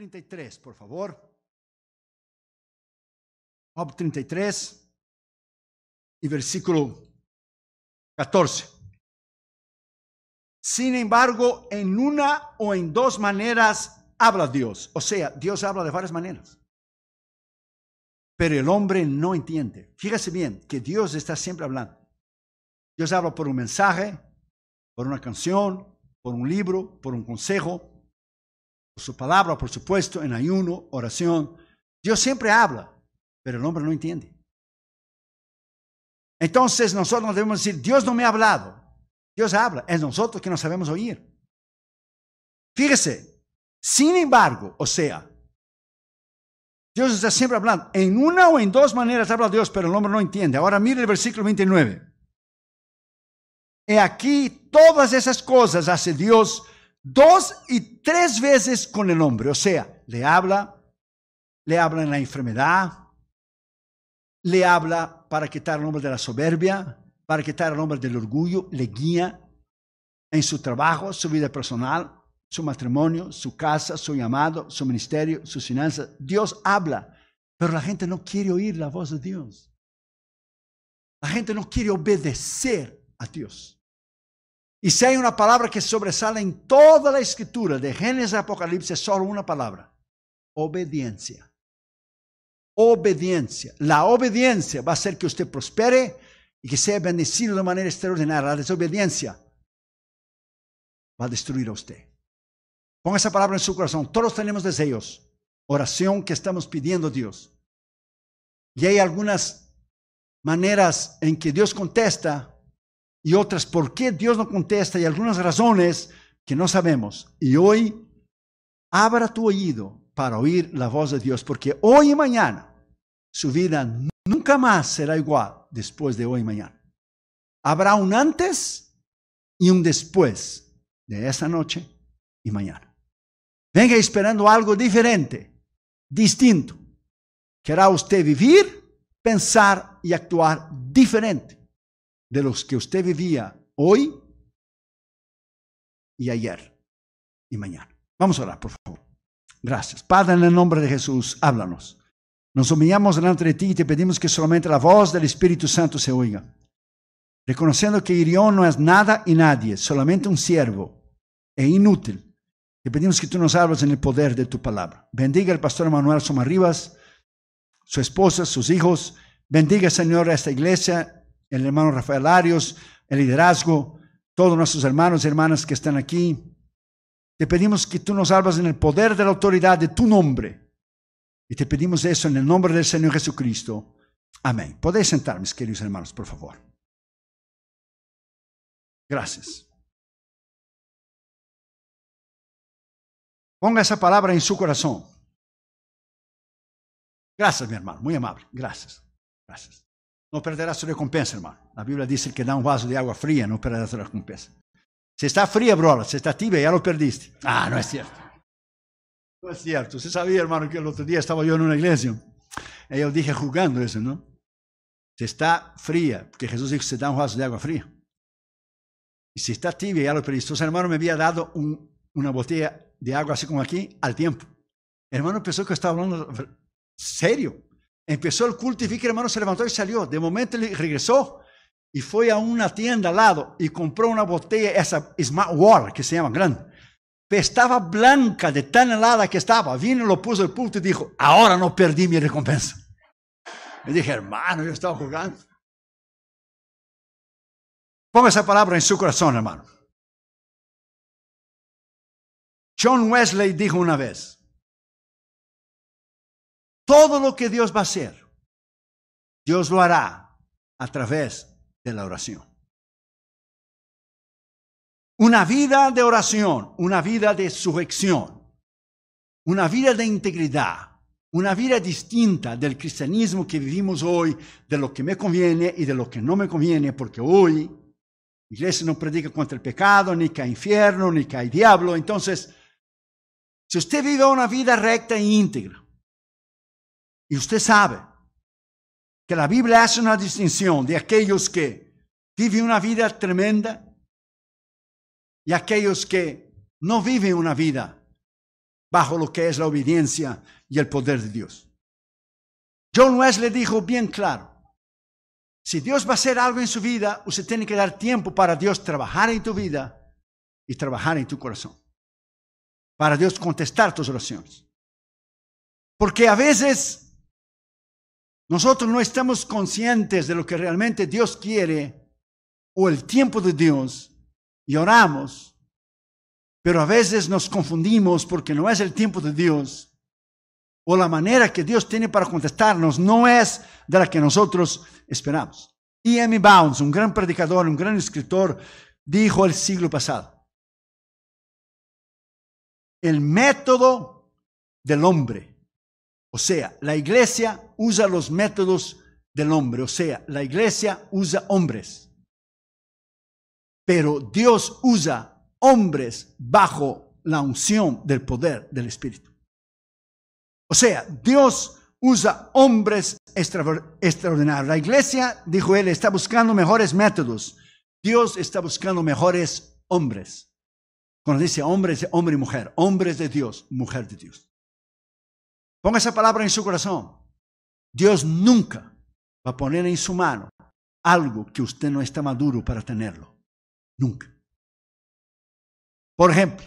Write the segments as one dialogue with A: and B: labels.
A: Job 33, por favor. Job 33 y versículo 14. Sin embargo, en una o en dos maneras habla Dios. O sea, Dios habla de varias maneras. Pero el hombre no entiende. Fíjese bien que Dios está siempre hablando. Dios habla por un mensaje, por una canción, por un libro, por un consejo, su palabra, por supuesto, en ayuno, oración. Dios siempre habla, pero el hombre no entiende. Entonces nosotros debemos decir, Dios no me ha hablado. Dios habla, es nosotros que no sabemos oír. Fíjese, sin embargo, o sea, Dios está siempre hablando. En una o en dos maneras habla Dios, pero el hombre no entiende. Ahora mire el versículo 29. He aquí todas esas cosas hace Dios dos y tres veces con el hombre. O sea, le habla, le habla en la enfermedad, le habla para quitar el nombre de la soberbia, para quitar el nombre del orgullo, le guía en su trabajo, su vida personal, su matrimonio, su casa, su llamado, su ministerio, sus finanzas. Dios habla, pero la gente no quiere oír la voz de Dios. La gente no quiere obedecer a Dios. Y si hay una palabra que sobresale en toda la escritura, de Génesis a Apocalipsis, solo una palabra, obediencia. Obediencia. La obediencia va a hacer que usted prospere y que sea bendecido de manera extraordinaria. La desobediencia va a destruir a usted. Ponga esa palabra en su corazón. Todos tenemos deseos, oración que estamos pidiendo a Dios. Y hay algunas maneras en que Dios contesta y otras por qué Dios no contesta y algunas razones que no sabemos. Y hoy abra tu oído para oír la voz de Dios, porque hoy y mañana su vida nunca más será igual después de hoy y mañana. Habrá un antes y un después de esa noche y mañana. Venga esperando algo diferente, distinto. Querrá usted vivir, pensar y actuar diferente de los que usted vivía hoy y ayer y mañana. Vamos a orar, por favor. Gracias. Padre, en el nombre de Jesús, háblanos. Nos humillamos delante de ti y te pedimos que solamente la voz del Espíritu Santo se oiga. Reconociendo que Irión no es nada y nadie, solamente un siervo e inútil. Te pedimos que tú nos hables en el poder de tu palabra. Bendiga al pastor Manuel Somarribas, su esposa, sus hijos. Bendiga, Señor, a esta iglesia el hermano Rafael Arios, el liderazgo, todos nuestros hermanos y hermanas que están aquí. Te pedimos que tú nos salvas en el poder de la autoridad de tu nombre. Y te pedimos eso en el nombre del Señor Jesucristo. Amén. Podéis sentar, mis queridos hermanos, por favor. Gracias. Ponga esa palabra en su corazón. Gracias, mi hermano. Muy amable. Gracias. Gracias. No perderá su recompensa, hermano. La Biblia dice que da un vaso de agua fría, no perderá su recompensa. Si está fría, bro, si está tibia, ya lo perdiste. Ah, no es cierto. No es cierto. Usted sabía, hermano, que el otro día estaba yo en una iglesia. Y yo dije jugando eso, ¿no? Si está fría, porque Jesús dijo, se da un vaso de agua fría. Y si está tibia, ya lo perdiste. Entonces, hermano, me había dado una botella de agua así como aquí, al tiempo. El hermano pensó que estaba hablando serio. Empezó el culto y vi que el hermano se levantó y salió. De momento regresó y fue a una tienda al lado y compró una botella, esa Smart Water, que se llama grande. estaba blanca de tan helada que estaba. Vino, lo puso el culto y dijo, ahora no perdí mi recompensa. Le dije, hermano, yo estaba jugando. Ponga esa palabra en su corazón, hermano. John Wesley dijo una vez, todo lo que Dios va a hacer, Dios lo hará a través de la oración. Una vida de oración, una vida de sujeción, una vida de integridad, una vida distinta del cristianismo que vivimos hoy, de lo que me conviene y de lo que no me conviene, porque hoy la iglesia no predica contra el pecado, ni que infierno, ni que diablo. Entonces, si usted vive una vida recta e íntegra, y usted sabe que la Biblia hace una distinción de aquellos que viven una vida tremenda y aquellos que no viven una vida bajo lo que es la obediencia y el poder de Dios. John Wesley dijo bien claro, si Dios va a hacer algo en su vida, usted tiene que dar tiempo para Dios trabajar en tu vida y trabajar en tu corazón. Para Dios contestar tus oraciones. Porque a veces nosotros no estamos conscientes de lo que realmente Dios quiere o el tiempo de Dios y oramos, pero a veces nos confundimos porque no es el tiempo de Dios o la manera que Dios tiene para contestarnos no es de la que nosotros esperamos. E.M. Bounds, un gran predicador, un gran escritor, dijo el siglo pasado, el método del hombre, o sea, la iglesia usa los métodos del hombre, o sea, la iglesia usa hombres, pero Dios usa hombres bajo la unción del poder del Espíritu. O sea, Dios usa hombres extraordinarios. La iglesia, dijo él, está buscando mejores métodos. Dios está buscando mejores hombres. Cuando dice hombres, hombre y mujer, hombres de Dios, mujer de Dios. Ponga esa palabra en su corazón. Dios nunca va a poner en su mano algo que usted no está maduro para tenerlo. Nunca. Por ejemplo,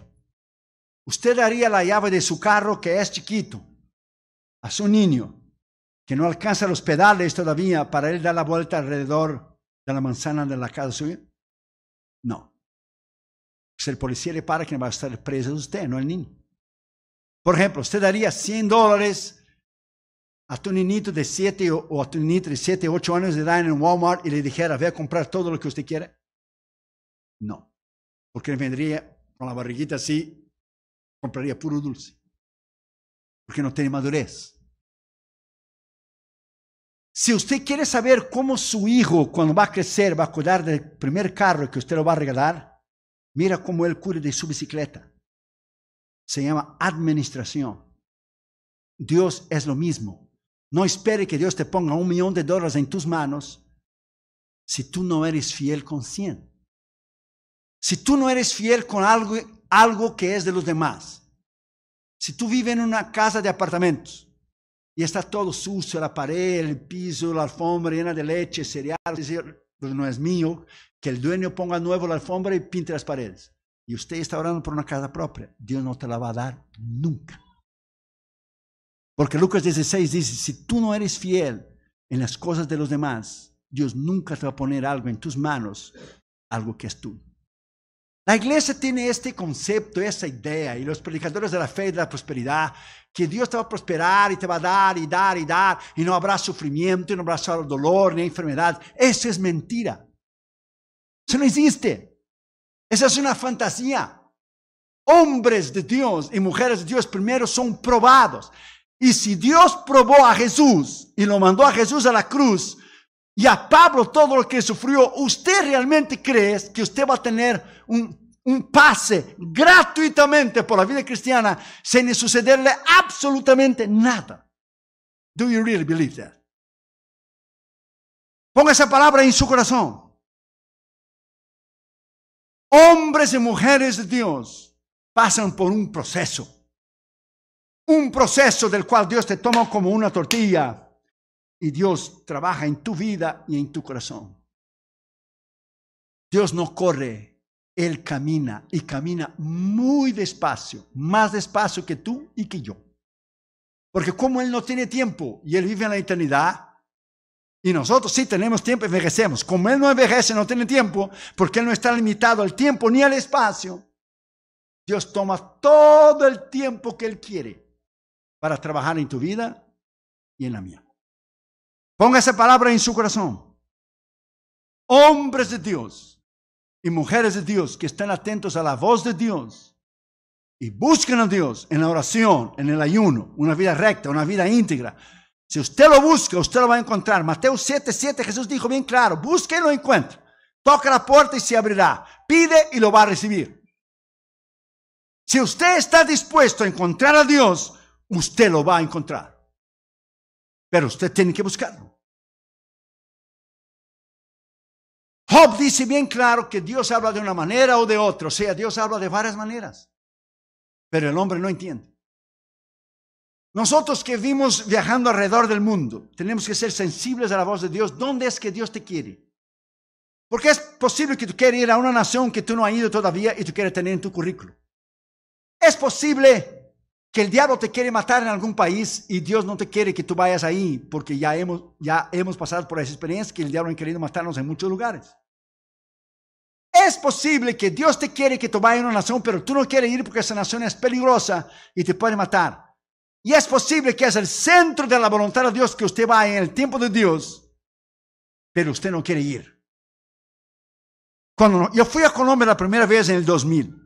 A: usted daría la llave de su carro que es chiquito a su niño que no alcanza los pedales todavía para él dar la vuelta alrededor de la manzana de la casa suya? No. Si el policía le para, quien va a estar preso es usted, no el niño. Por ejemplo, usted daría 100 dólares a tu niñito de 7 o a tu niñito de 7, 8 años de edad en Walmart y le dijera, ve a comprar todo lo que usted quiere. No. Porque vendría con la barriguita así, compraría puro dulce. Porque no tiene madurez. Si usted quiere saber cómo su hijo, cuando va a crecer, va a cuidar del primer carro que usted lo va a regalar, mira cómo él cuida de su bicicleta. Se llama administración. Dios es lo mismo. No espere que Dios te ponga un millón de dólares en tus manos si tú no eres fiel con 100. Si tú no eres fiel con algo, algo que es de los demás. Si tú vives en una casa de apartamentos y está todo sucio, la pared, el piso, la alfombra llena de leche, cereal, pues no es mío, que el dueño ponga nuevo la alfombra y pinte las paredes. Y usted está orando por una casa propia, Dios no te la va a dar nunca. Porque Lucas 16 dice, si tú no eres fiel en las cosas de los demás, Dios nunca te va a poner algo en tus manos, algo que es tuyo. La iglesia tiene este concepto, esa idea, y los predicadores de la fe y de la prosperidad, que Dios te va a prosperar y te va a dar y dar y dar, y no habrá sufrimiento, y no habrá dolor ni enfermedad. Eso es mentira. Eso no existe. Esa es una fantasía. Hombres de Dios y mujeres de Dios primero son probados. Y si Dios probó a Jesús y lo mandó a Jesús a la cruz, y a Pablo todo lo que sufrió, ¿usted realmente cree que usted va a tener un, un pase gratuitamente por la vida cristiana sin sucederle absolutamente nada? Do you really believe that? Ponga esa palabra en su corazón. Hombres y mujeres de Dios pasan por un proceso. Un proceso del cual Dios te toma como una tortilla y Dios trabaja en tu vida y en tu corazón. Dios no corre, Él camina y camina muy despacio, más despacio que tú y que yo. Porque como Él no tiene tiempo y Él vive en la eternidad, y nosotros sí tenemos tiempo, envejecemos. Como Él no envejece, no tiene tiempo, porque Él no está limitado al tiempo ni al espacio, Dios toma todo el tiempo que Él quiere para trabajar en tu vida y en la mía. Ponga esa palabra en su corazón. Hombres de Dios y mujeres de Dios que estén atentos a la voz de Dios y busquen a Dios en la oración, en el ayuno, una vida recta, una vida íntegra. Si usted lo busca, usted lo va a encontrar. Mateo 7, 7, Jesús dijo bien claro, busque y lo encuentra. Toca la puerta y se abrirá. Pide y lo va a recibir. Si usted está dispuesto a encontrar a Dios, usted lo va a encontrar. Pero usted tiene que buscarlo. Job dice bien claro que Dios habla de una manera o de otra, o sea, Dios habla de varias maneras, pero el hombre no entiende. Nosotros que vimos viajando alrededor del mundo, tenemos que ser sensibles a la voz de Dios. ¿Dónde es que Dios te quiere? Porque es posible que tú quieras ir a una nación que tú no has ido todavía y tú quieres tener en tu currículo. Es posible que el diablo te quiere matar en algún país y Dios no te quiere que tú vayas ahí porque ya hemos, ya hemos pasado por esa experiencia que el diablo ha querido matarnos en muchos lugares. Es posible que Dios te quiere que tú vayas a una nación, pero tú no quieres ir porque esa nación es peligrosa y te puede matar. Y es posible que es el centro de la voluntad de Dios que usted vaya en el tiempo de Dios, pero usted no quiere ir. Cuando yo fui a Colombia la primera vez en el 2000.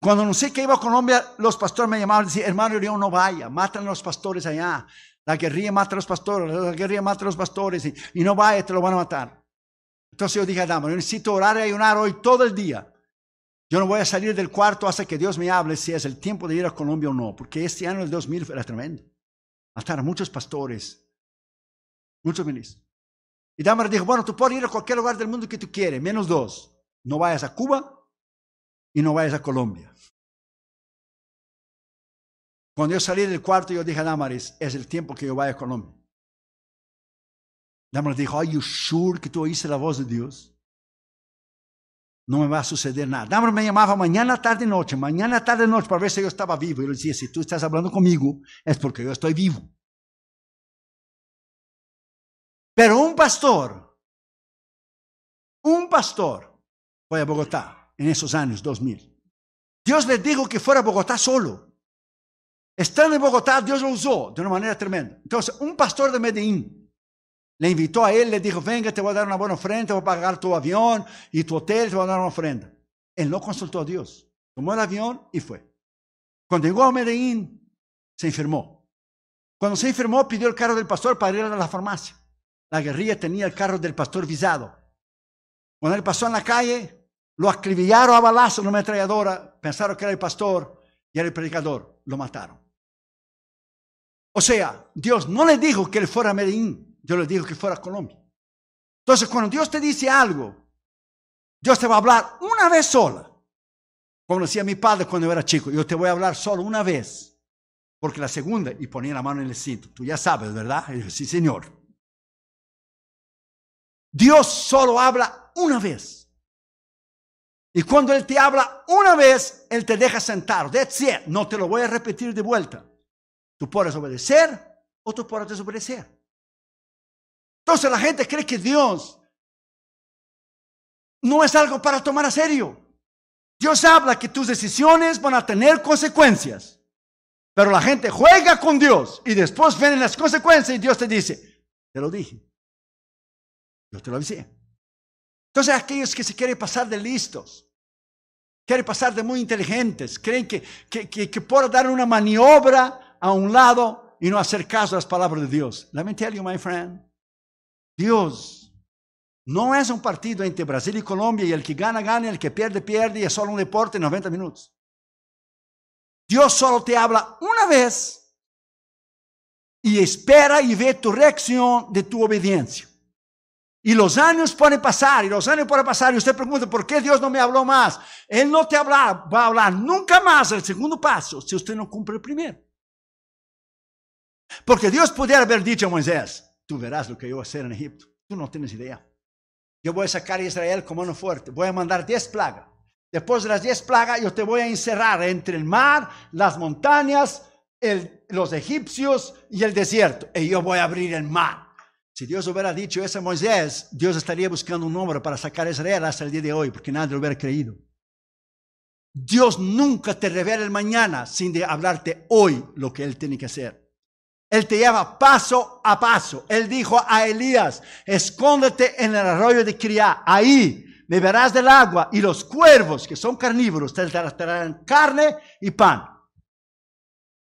A: Cuando sé que iba a Colombia, los pastores me llamaban y decían, hermano yo no vaya, matan a los pastores allá. La guerrilla mata a los pastores, la guerrilla mata a los pastores y, y no vaya, te lo van a matar. Entonces yo dije Dama, yo necesito orar y ayunar hoy todo el día. Yo no voy a salir del cuarto hasta que Dios me hable si es el tiempo de ir a Colombia o no, porque este año del 2000 era tremendo. Mataron a muchos pastores, muchos ministros. Y Dama dijo, bueno, tú puedes ir a cualquier lugar del mundo que tú quieres, menos dos. No vayas a Cuba y no vayas a Colombia. Cuando yo salí del cuarto, yo dije a Damaris, es el tiempo que yo vaya a Colombia. Damaris dijo, ¿Are you sure que tú oíste la voz de Dios? No me va a suceder nada. Damaris me llamaba mañana, tarde, noche, mañana, tarde, noche, para ver si yo estaba vivo. Y le decía, si tú estás hablando conmigo, es porque yo estoy vivo. Pero un pastor, un pastor, fue a Bogotá en esos años 2000. Dios le dijo que fuera a Bogotá solo. Estando en Bogotá, Dios lo usó de una manera tremenda. Entonces, un pastor de Medellín le invitó a él, le dijo, venga, te voy a dar una buena ofrenda, te voy a pagar tu avión y tu hotel, te voy a dar una ofrenda. Él no consultó a Dios. Tomó el avión y fue. Cuando llegó a Medellín, se enfermó. Cuando se enfermó, pidió el carro del pastor para ir a la farmacia. La guerrilla tenía el carro del pastor visado. Cuando él pasó en la calle, lo acribillaron a balazo en una ametralladora, pensaron que era el pastor y era el predicador, lo mataron. O sea, Dios no le dijo que él fuera a Medellín, Dios le dijo que fuera a Colombia. Entonces, cuando Dios te dice algo, Dios te va a hablar una vez sola. Como decía mi padre cuando yo era chico, yo te voy a hablar solo una vez. Porque la segunda, y ponía la mano en el cinto, tú ya sabes, ¿verdad? Sí, Señor. Dios solo habla una vez. Y cuando Él te habla una vez, Él te deja sentado. That's. No te lo voy a repetir de vuelta. Tú puedes obedecer o tú puedes desobedecer. Entonces la gente cree que Dios no es algo para tomar a serio. Dios habla que tus decisiones van a tener consecuencias. Pero la gente juega con Dios y después vienen las consecuencias y Dios te dice, te lo dije. Yo te lo avisé. Entonces aquellos que se quieren pasar de listos, quieren pasar de muy inteligentes, creen que, que, que, que pueden dar una maniobra a un lado y no hacer caso a las palabras de Dios. Let me tell you, my friend, Dios no es un partido entre Brasil y Colombia y el que gana, gana, el que pierde, pierde y es solo un deporte en 90 minutos. Dios solo te habla una vez y espera y ve tu reacción de tu obediencia. Y los años pueden pasar, y los años pueden pasar, y usted pregunta, ¿por qué Dios no me habló más? Él no te habla, va a hablar nunca más el segundo paso si usted no cumple el primero. Porque Dios pudiera haber dicho a Moisés, tú verás lo que yo voy a hacer en Egipto. Tú no tienes idea. Yo voy a sacar a Israel como mano fuerte. Voy a mandar diez plagas. Después de las diez plagas, yo te voy a encerrar entre el mar, las montañas, el, los egipcios y el desierto. Y yo voy a abrir el mar. Si Dios hubiera dicho eso a Moisés, Dios estaría buscando un número para sacar a Israel hasta el día de hoy, porque nadie lo hubiera creído. Dios nunca te revela el mañana sin de hablarte hoy lo que Él tiene que hacer. Él te lleva paso a paso. Él dijo a Elías, escóndete en el arroyo de Criá, ahí beberás del agua y los cuervos, que son carnívoros, te darán carne y pan.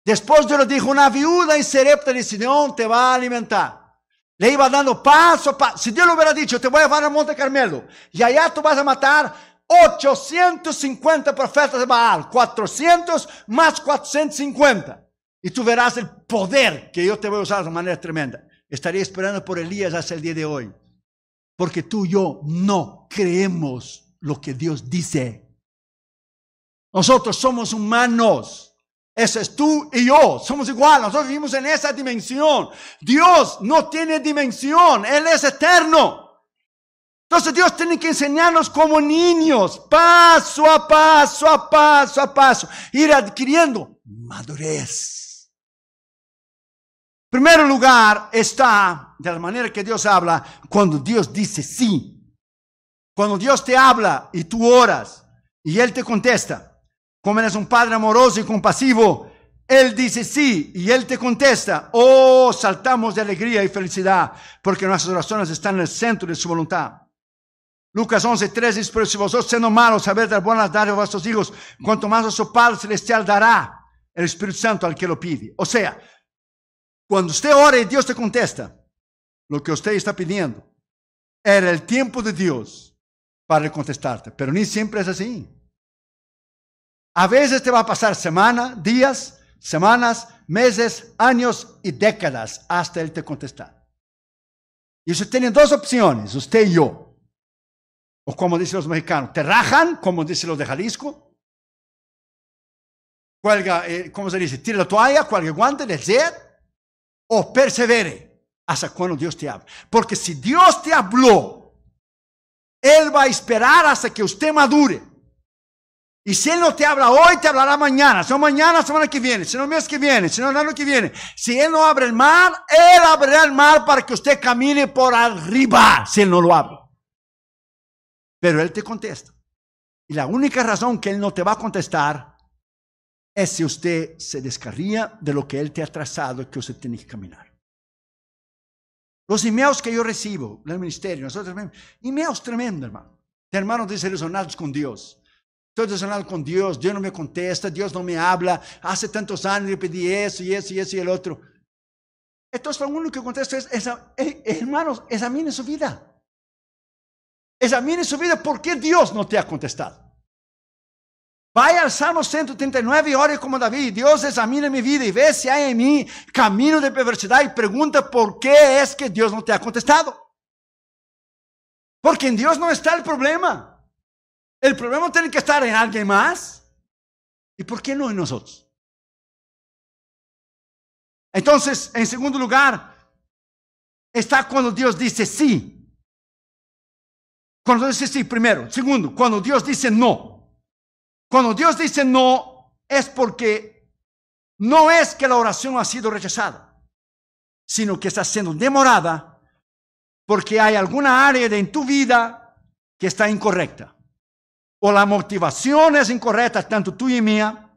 A: Después Dios le dijo, una viuda en Serepta de Sidón te va a alimentar. Le iba dando paso a paso. Si Dios le hubiera dicho, te voy a llevar al Monte Carmelo y allá tú vas a matar 850 profetas de Baal, 400 más 450. Y tú verás el poder que yo te voy a usar de manera tremenda. Estaría esperando por Elías hasta el día de hoy. Porque tú y yo no creemos lo que Dios dice. Nosotros somos humanos. Eso es tú y yo. Somos iguales. Nosotros vivimos en esa dimensión. Dios no tiene dimensión. Él es eterno. Entonces Dios tiene que enseñarnos como niños, paso a paso, a paso, a paso, ir adquiriendo madurez. Primer lugar está, de la manera que Dios habla, cuando Dios dice sí. Cuando Dios te habla y tú oras y Él te contesta. Como eres un padre amoroso y compasivo, Él dice sí y Él te contesta. Oh, saltamos de alegría y felicidad porque nuestras oraciones están en el centro de su voluntad. Lucas 11, 13 dice, pero si vosotros siendo malos sabéis dar buenas dar a vuestros hijos, cuanto más su Padre Celestial dará el Espíritu Santo al que lo pide. O sea, cuando usted ora y Dios te contesta, lo que usted está pidiendo, era el tiempo de Dios para contestarte, pero ni siempre es así. A veces te va a pasar semana, días, semanas, meses, años y décadas hasta Él te contestar. Y usted tiene dos opciones, usted y yo. O como dicen los mexicanos, te rajan, como dicen los de Jalisco. Cuelga, eh, ¿cómo se dice? Tira la toalla, cuelga el guante del ser. O persevere hasta cuando Dios te habla. Porque si Dios te habló, Él va a esperar hasta que usted madure. Y si Él no te habla hoy, te hablará mañana. Si no mañana, semana que viene. Si no mes que viene. Si no el año que viene. Si Él no abre el mar, Él abrirá el mar para que usted camine por arriba. Si Él no lo abre. Pero Él te contesta. Y la única razón que Él no te va a contestar es si usted se descarría de lo que Él te ha trazado que usted tiene que caminar. Los emails que yo recibo del ministerio, nosotros, emails tremendos, hermano. Hermanos desilusionados con Dios. Estoy desilusionado con Dios, Dios no me contesta, Dios no me habla. Hace tantos años yo pedí eso y eso y eso y el otro. Entonces, lo único que contesto es, eh, hermanos, examine su vida. Examine su vida, ¿por qué Dios no te ha contestado? Vaya al Salmo 139 y ore como David. Dios examina mi vida y ve si hay en mí camino de perversidad y pregunta por qué es que Dios no te ha contestado. Porque en Dios no está el problema. El problema tiene que estar en alguien más. ¿Y por qué no en nosotros? Entonces, en segundo lugar, está cuando Dios dice sí. Cuando dice sí, primero. Segundo, cuando Dios dice no. Cuando Dios dice no, es porque no es que la oración ha sido rechazada, sino que está siendo demorada porque hay alguna área en tu vida que está incorrecta. O la motivación es incorrecta, tanto tuya y mía,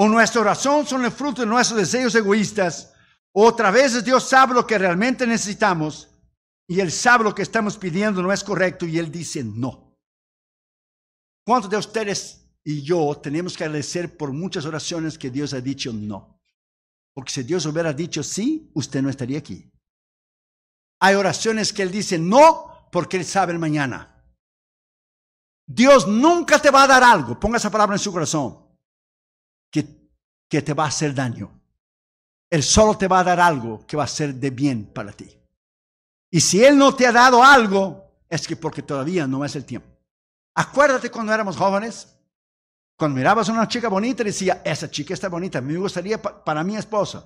A: o nuestra oración son el fruto de nuestros deseos egoístas, o otra vez Dios sabe lo que realmente necesitamos y Él sabe lo que estamos pidiendo no es correcto y Él dice no. ¿Cuántos de ustedes y yo tenemos que agradecer por muchas oraciones que Dios ha dicho no? Porque si Dios hubiera dicho sí, usted no estaría aquí. Hay oraciones que Él dice no porque Él sabe el mañana. Dios nunca te va a dar algo, ponga esa palabra en su corazón, que, que te va a hacer daño. Él solo te va a dar algo que va a ser de bien para ti. Y si Él no te ha dado algo, es que porque todavía no es el tiempo. Acuérdate cuando éramos jóvenes, cuando mirabas a una chica bonita y decía, esa chica está bonita, me gustaría para mi esposa.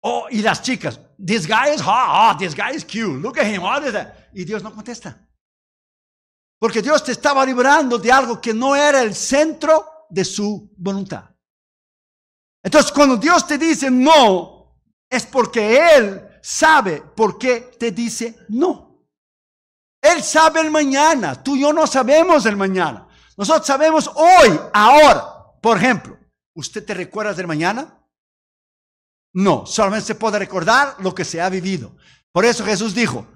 A: Oh, y las chicas, this guy is hot, oh, this guy is cute, look at him, what is that? Y Dios no contesta. Porque Dios te estaba librando de algo que no era el centro de su voluntad. Entonces, cuando Dios te dice no, es porque Él sabe por qué te dice no. Él sabe el mañana, tú y yo no sabemos el mañana. Nosotros sabemos hoy, ahora. Por ejemplo, ¿usted te recuerda del mañana? No, solamente se puede recordar lo que se ha vivido. Por eso Jesús dijo,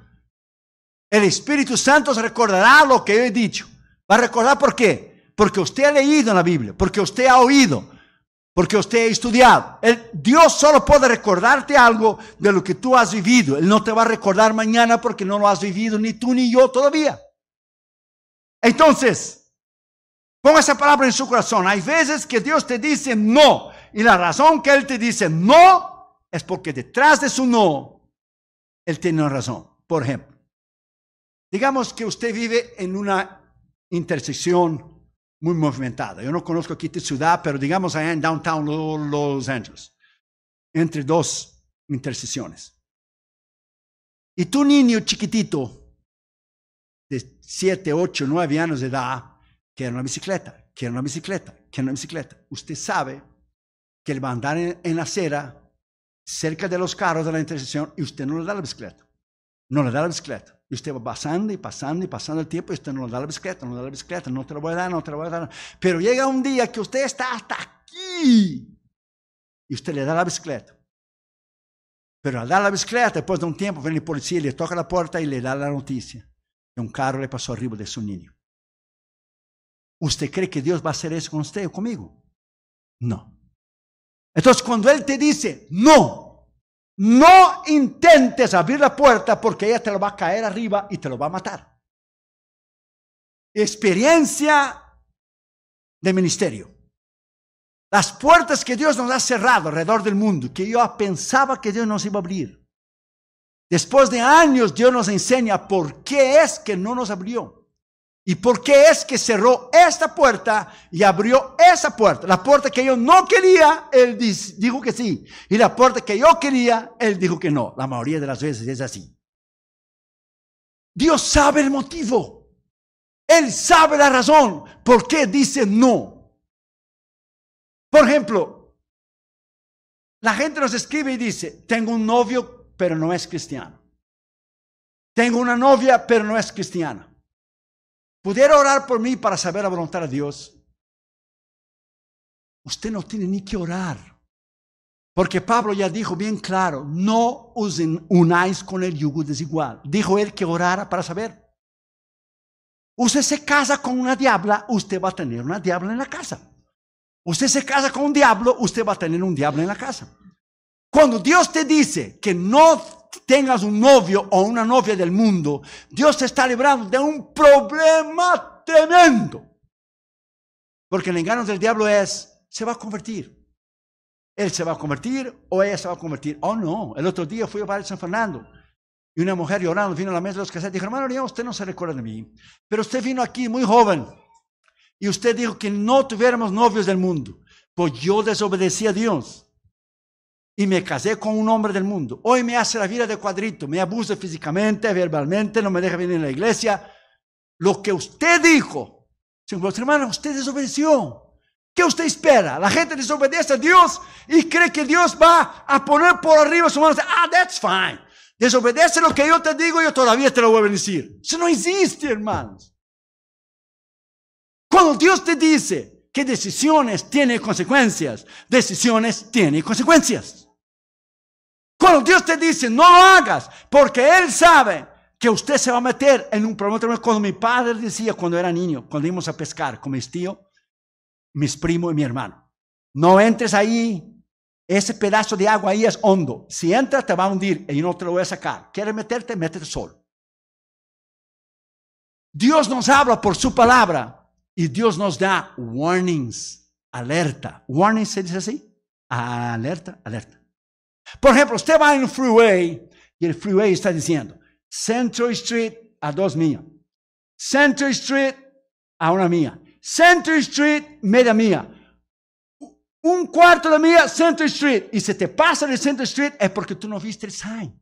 A: el Espíritu Santo recordará lo que he dicho. Va a recordar por qué. Porque usted ha leído en la Biblia, porque usted ha oído, porque usted ha estudiado. Dios solo puede recordarte algo de lo que tú has vivido. Él no te va a recordar mañana porque no lo has vivido ni tú ni yo todavía. Entonces, ponga esa palabra en su corazón. Hay veces que Dios te dice no. Y la razón que Él te dice no es porque detrás de su no, Él tiene una razón. Por ejemplo, digamos que usted vive en una intersección muy movimentada. Yo no conozco aquí esta ciudad, pero digamos allá en downtown Los Angeles, entre dos intersecciones. Y tu niño chiquitito, de 7, 8, 9 años de edad, quiere una bicicleta, quiere una bicicleta, quiere una bicicleta. Usted sabe que él va a andar en la acera, cerca de los carros de la intersección, y usted no le da la bicicleta. No le da la bicicleta. Y usted va pasando y pasando y pasando el tiempo y usted no le da la bicicleta, no le da la bicicleta, no te lo voy a dar, no te lo voy a dar. Pero llega un día que usted está hasta aquí y usted le da la bicicleta. Pero al dar la bicicleta, después de un tiempo, viene el policía, le toca la puerta y le da la noticia que un carro le pasó arriba de su niño. ¿Usted cree que Dios va a hacer eso con usted o conmigo? No. Entonces, cuando Él te dice, no, no intentes abrir la puerta porque ella te lo va a caer arriba y te lo va a matar. Experiencia de ministerio. Las puertas que Dios nos ha cerrado alrededor del mundo, que yo pensaba que Dios nos iba a abrir. Después de años, Dios nos enseña por qué es que no nos abrió. ¿Y por qué es que cerró esta puerta y abrió esa puerta? La puerta que yo no quería, Él dijo que sí. Y la puerta que yo quería, Él dijo que no. La mayoría de las veces es así. Dios sabe el motivo. Él sabe la razón por qué dice no. Por ejemplo, la gente nos escribe y dice, tengo un novio, pero no es cristiano. Tengo una novia, pero no es cristiana pudiera orar por mí para saber la voluntad de Dios, usted no tiene ni que orar. Porque Pablo ya dijo bien claro, no os unáis con el yugo desigual. Dijo él que orara para saber. Usted se casa con una diabla, usted va a tener una diabla en la casa. Usted se casa con un diablo, usted va a tener un diablo en la casa. Cuando Dios te dice que no tengas un novio o una novia del mundo, Dios te está librando de un problema tremendo. Porque el engaño del diablo es, se va a convertir. Él se va a convertir o ella se va a convertir. Oh, no. El otro día fui a Valle San Fernando y una mujer llorando vino a la mesa de los casetes y dijo, hermano, usted no se recuerda de mí, pero usted vino aquí muy joven y usted dijo que no tuviéramos novios del mundo. Pues yo desobedecí a Dios y me casé con un hombre del mundo. Hoy me hace la vida de cuadrito, me abusa físicamente, verbalmente, no me deja venir a la iglesia. Lo que usted dijo, señor hermano, usted desobedeció. ¿Qué usted espera? La gente desobedece a Dios y cree que Dios va a poner por arriba su mano. Ah, that's fine. Desobedece lo que yo te digo, yo todavía te lo voy a decir. Eso no existe, hermanos. Cuando Dios te dice que decisiones tienen consecuencias, decisiones tienen consecuencias. Cuando Dios te dice, no lo hagas, porque Él sabe que usted se va a meter en un problema. Cuando mi padre decía, cuando era niño, cuando íbamos a pescar con mis tíos, mis primos y mi hermano, no entres ahí, ese pedazo de agua ahí es hondo. Si entras, te va a hundir y no te lo voy a sacar. ¿Quieres meterte? Métete solo. Dios nos habla por su palabra y Dios nos da warnings, alerta. Warnings se dice así. Alerta, alerta. Por ejemplo, usted va en un freeway y el freeway está diciendo Central Street a dos millas, Central Street a una mía, Central Street media mía, un cuarto de mía Central Street. Y si te pasa de Central Street es porque tú no viste el sign.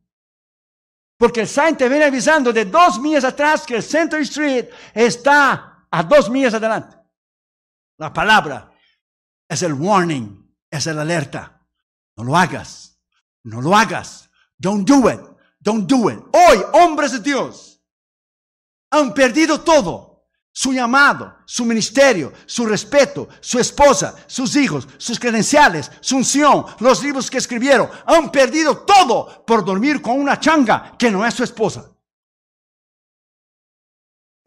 A: Porque el sign te viene avisando de dos millas atrás que el Central Street está a dos millas adelante. La palabra es el warning, es el alerta. No lo hagas. No lo hagas. Don't do it. Don't do it. Hoy, hombres de Dios han perdido todo. Su llamado, su ministerio, su respeto, su esposa, sus hijos, sus credenciales, su unción, los libros que escribieron. Han perdido todo por dormir con una changa que no es su esposa.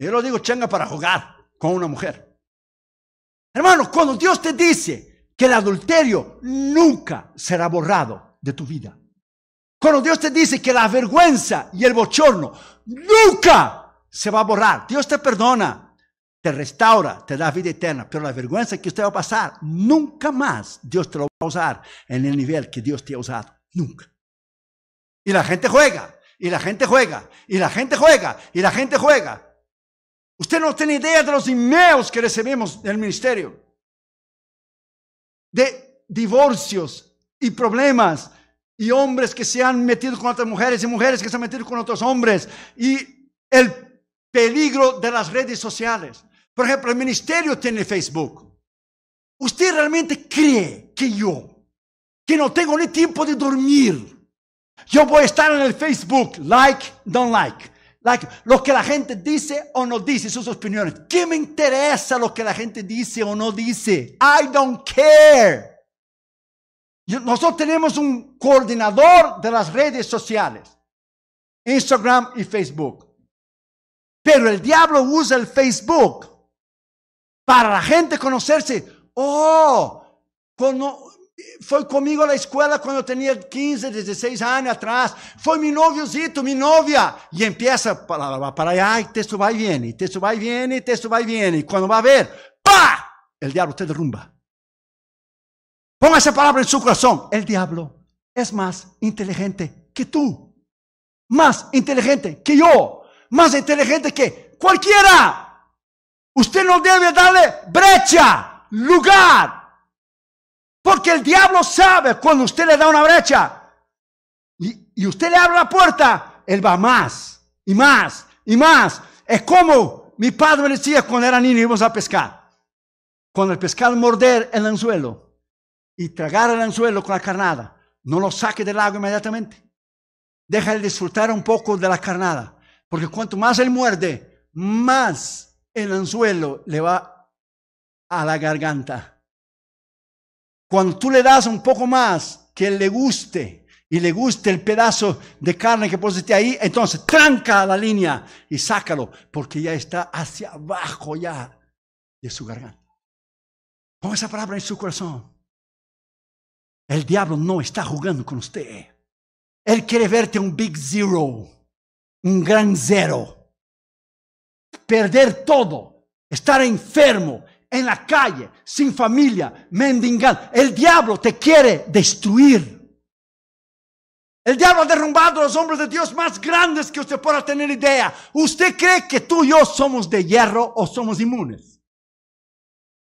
A: Yo lo digo changa para jugar con una mujer. Hermano, cuando Dios te dice que el adulterio nunca será borrado, de tu vida. Cuando Dios te dice que la vergüenza y el bochorno nunca se va a borrar, Dios te perdona, te restaura, te da vida eterna, pero la vergüenza que usted va a pasar, nunca más Dios te lo va a usar en el nivel que Dios te ha usado, nunca. Y la gente juega, y la gente juega, y la gente juega, y la gente juega. Usted no tiene idea de los emails que recibimos del ministerio. De divorcios y problemas y hombres que se han metido con otras mujeres y mujeres que se han metido con otros hombres y el peligro de las redes sociales. Por ejemplo, el ministerio tiene Facebook. ¿Usted realmente cree que yo, que no tengo ni tiempo de dormir, yo voy a estar en el Facebook, like, don't like, like, lo que la gente dice o no dice, sus opiniones? ¿Qué me interesa lo que la gente dice o no dice? I don't care. Nosotros tenemos un coordinador de las redes sociales, Instagram y Facebook. Pero el diablo usa el Facebook para la gente conocerse. Oh, fue conmigo a la escuela cuando tenía 15, 16 años atrás. Fue mi noviocito, mi novia. Y empieza para, para allá, y texto va y viene, texto va y viene, texto va y viene. Y cuando va a ver, ¡pa! El diablo te derrumba. Ponga esa palabra en su corazón. El diablo es más inteligente que tú. Más inteligente que yo. Más inteligente que cualquiera. Usted no debe darle brecha, lugar. Porque el diablo sabe cuando usted le da una brecha y, usted le abre la puerta, él va más y más y más. Es como mi padre decía cuando era niño íbamos a pescar. Cuando el pescado morder el anzuelo, y tragar el anzuelo con la carnada, no lo saque del agua inmediatamente. Deja de disfrutar un poco de la carnada, porque cuanto más él muerde, más el anzuelo le va a la garganta. Cuando tú le das un poco más que le guste y le guste el pedazo de carne que pusiste ahí, entonces tranca la línea y sácalo, porque ya está hacia abajo ya de su garganta. Pon esa palabra en su corazón. El diablo no está jugando con usted. Él quiere verte un big zero, un gran cero. Perder todo, estar enfermo, en la calle, sin familia, mendigando. El diablo te quiere destruir. El diablo ha derrumbado a los hombres de Dios más grandes que usted pueda tener idea. ¿Usted cree que tú y yo somos de hierro o somos inmunes?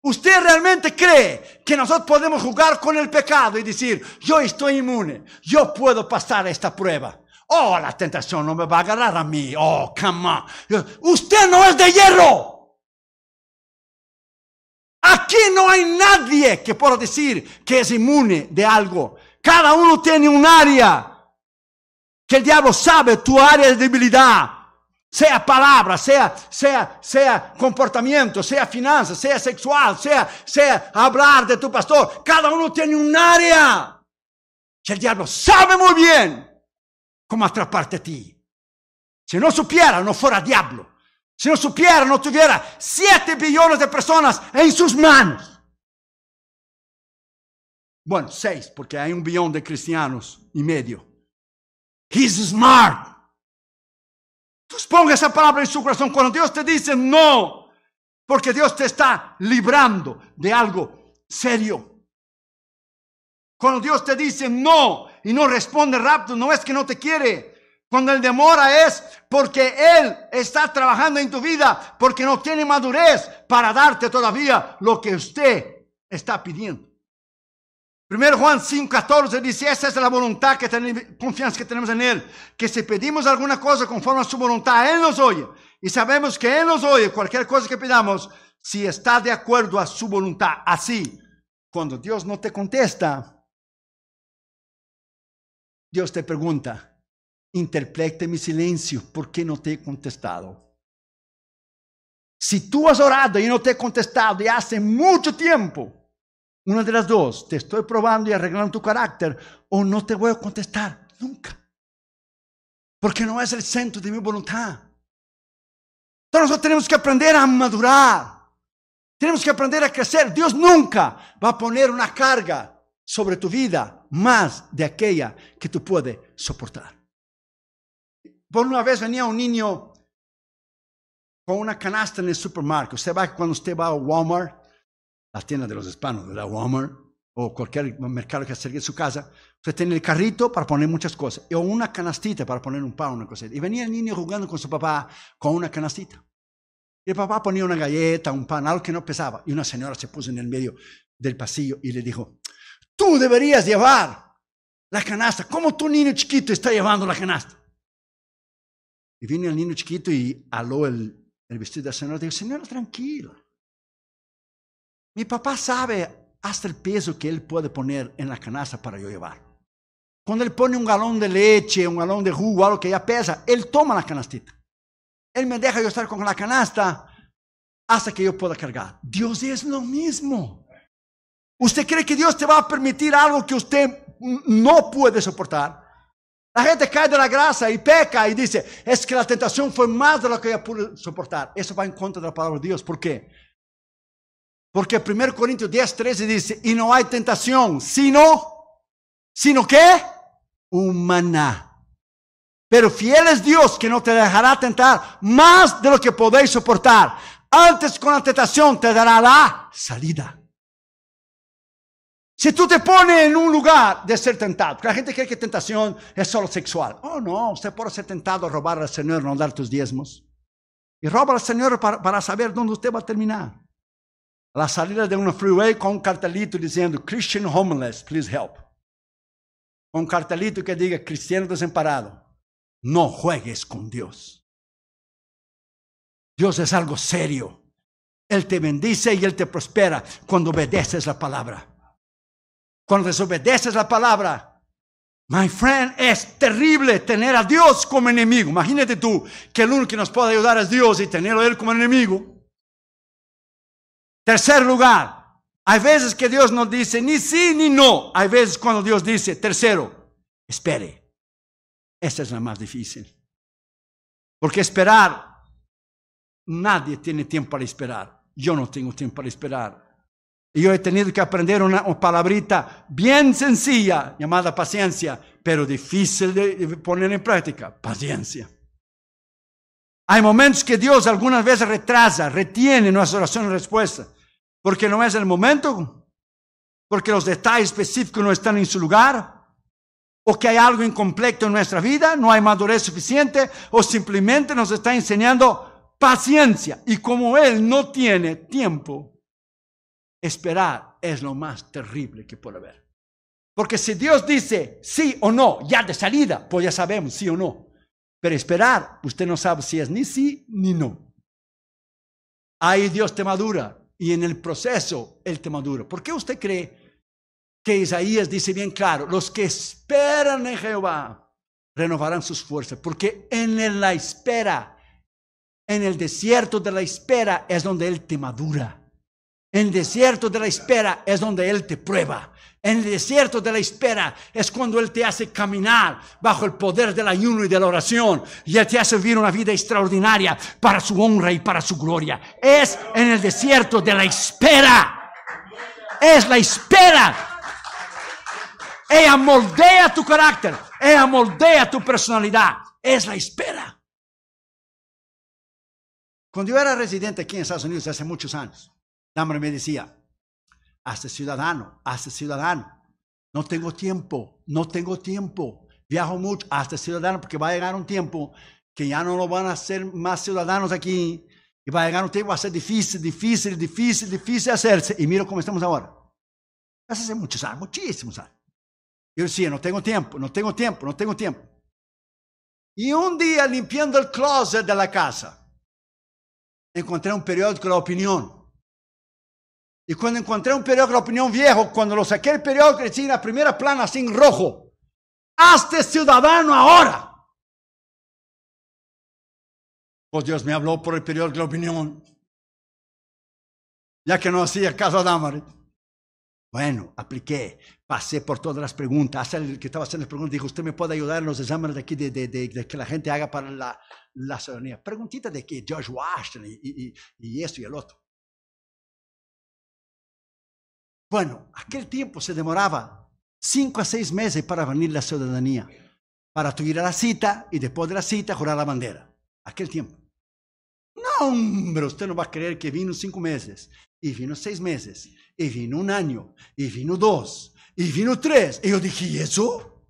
A: ¿Usted realmente cree que nosotros podemos jugar con el pecado y decir, yo estoy inmune, yo puedo pasar esta prueba? Oh, la tentación no me va a agarrar a mí. Oh, come on. Usted no es de hierro. Aquí no hay nadie que pueda decir que es inmune de algo. Cada uno tiene un área que el diablo sabe tu área de debilidad sea palabra, sea, sea, sea comportamiento, sea finanzas, sea sexual, sea, sea hablar de tu pastor. Cada uno tiene un área que el diablo sabe muy bien cómo atraparte a ti. Si no supiera, no fuera diablo. Si no supiera, no tuviera siete billones de personas en sus manos. Bueno, seis, porque hay un billón de cristianos y medio. He's smart. Entonces ponga esa palabra en su corazón. Cuando Dios te dice no, porque Dios te está librando de algo serio. Cuando Dios te dice no y no responde rápido, no es que no te quiere. Cuando Él demora es porque Él está trabajando en tu vida, porque no tiene madurez para darte todavía lo que usted está pidiendo. Primero Juan 5:14 dice, esa es la voluntad que tenemos, confianza que tenemos en Él, que si pedimos alguna cosa conforme a su voluntad, Él nos oye. Y sabemos que Él nos oye cualquier cosa que pidamos, si está de acuerdo a su voluntad. Así, cuando Dios no te contesta, Dios te pregunta, interprete mi silencio, ¿por qué no te he contestado? Si tú has orado y no te he contestado y hace mucho tiempo, una de las dos, te estoy probando y arreglando tu carácter o no te voy a contestar nunca. Porque no es el centro de mi voluntad. Entonces nosotros tenemos que aprender a madurar. Tenemos que aprender a crecer. Dios nunca va a poner una carga sobre tu vida más de aquella que tú puedes soportar. Por una vez venía un niño con una canasta en el supermercado. Usted va cuando usted va a Walmart la tienda de los hispanos, de la Walmart o cualquier mercado que acerque a su casa, usted tiene el carrito para poner muchas cosas, o una canastita para poner un pan, una cosa. Y venía el niño jugando con su papá con una canastita. Y el papá ponía una galleta, un pan, algo que no pesaba. Y una señora se puso en el medio del pasillo y le dijo, tú deberías llevar la canasta. ¿Cómo tu niño chiquito está llevando la canasta? Y vino el niño chiquito y aló el, el vestido de la señora. Dijo, señora, tranquila. Mi papá sabe hasta el peso que él puede poner en la canasta para yo llevar. Cuando él pone un galón de leche, un galón de jugo, algo que ya pesa, él toma la canastita. Él me deja yo estar con la canasta hasta que yo pueda cargar. Dios es lo mismo. ¿Usted cree que Dios te va a permitir algo que usted no puede soportar? La gente cae de la grasa y peca y dice, es que la tentación fue más de lo que yo pude soportar. Eso va en contra de la palabra de Dios. ¿Por qué? Porque 1 Corintios 10, 13 dice, y no hay tentación, sino, sino qué? Humana. Pero fiel es Dios que no te dejará tentar más de lo que podéis soportar. Antes con la tentación te dará la salida. Si tú te pones en un lugar de ser tentado, porque la gente cree que tentación es solo sexual. Oh, no, usted puede ser tentado a robar al Señor, no dar tus diezmos. Y roba al Señor para, para saber dónde usted va a terminar la salida de una freeway con un cartelito diciendo Christian homeless, please help. Con un cartelito que diga cristiano desamparado, no juegues con Dios. Dios es algo serio. Él te bendice y Él te prospera cuando obedeces la palabra. Cuando desobedeces la palabra, my friend, es terrible tener a Dios como enemigo. Imagínate tú que el único que nos puede ayudar es Dios y tenerlo a Él como enemigo. Tercer lugar, hay veces que Dios no dice ni sí ni no. Hay veces cuando Dios dice, tercero, espere. Esa es la más difícil. Porque esperar, nadie tiene tiempo para esperar. Yo no tengo tiempo para esperar. Y yo he tenido que aprender una, palabrita bien sencilla llamada paciencia, pero difícil de poner en práctica. Paciencia. Hay momentos que Dios algunas veces retrasa, retiene nuestra oración y respuesta, porque no es el momento, porque los detalles específicos no están en su lugar, o que hay algo incompleto en nuestra vida, no hay madurez suficiente, o simplemente nos está enseñando paciencia. Y como Él no tiene tiempo, esperar es lo más terrible que puede haber. Porque si Dios dice sí o no, ya de salida, pues ya sabemos sí o no. Pero esperar, usted no sabe si es ni sí ni no. Ahí Dios te madura y en el proceso Él te madura. ¿Por qué usted cree que Isaías dice bien claro, los que esperan en Jehová renovarán sus fuerzas? Porque en la espera, en el desierto de la espera es donde Él te madura. En el desierto de la espera es donde Él te prueba. En el desierto de la espera es cuando Él te hace caminar bajo el poder del ayuno y de la oración. Y Él te hace vivir una vida extraordinaria para su honra y para su gloria. Es en el desierto de la espera. Es la espera. Ella moldea tu carácter. Ella moldea tu personalidad. Es la espera. Cuando yo era residente aquí en Estados Unidos hace muchos años, Dama me decía, hazte ciudadano, hazte ciudadano. No tengo tiempo, no tengo tiempo. Viajo mucho, hazte ciudadano porque va a llegar un tiempo que ya no lo van a hacer más ciudadanos aquí. Y va a llegar un tiempo, va a ser difícil, difícil, difícil, difícil hacerse. Y mira cómo estamos ahora. Hace muchos años, muchísimos años. Yo decía, no tengo tiempo, no tengo tiempo, no tengo tiempo. Y un día limpiando el closet de la casa, encontré un periódico La Opinión. Y cuando encontré un periódico de opinión viejo, cuando lo saqué el periódico, decía en la primera plana así rojo, hazte ciudadano ahora. Pues Dios me habló por el periódico de opinión, ya que no hacía caso a Damaret. Bueno, apliqué, pasé por todas las preguntas. el que estaba haciendo las preguntas dijo, ¿usted me puede ayudar en los exámenes de aquí de, de, que la gente haga para la, la ciudadanía? Preguntita de que George Washington y, y, y esto y el otro. Bueno, aquel tiempo se demoraba cinco a seis meses para venir la ciudadanía, para tu ir a la cita y después de la cita jurar la bandera. Aquel tiempo. No, hombre, usted no va a creer que vino cinco meses, y vino seis meses, y vino un año, y vino dos, y vino tres. Y yo dije, ¿y eso?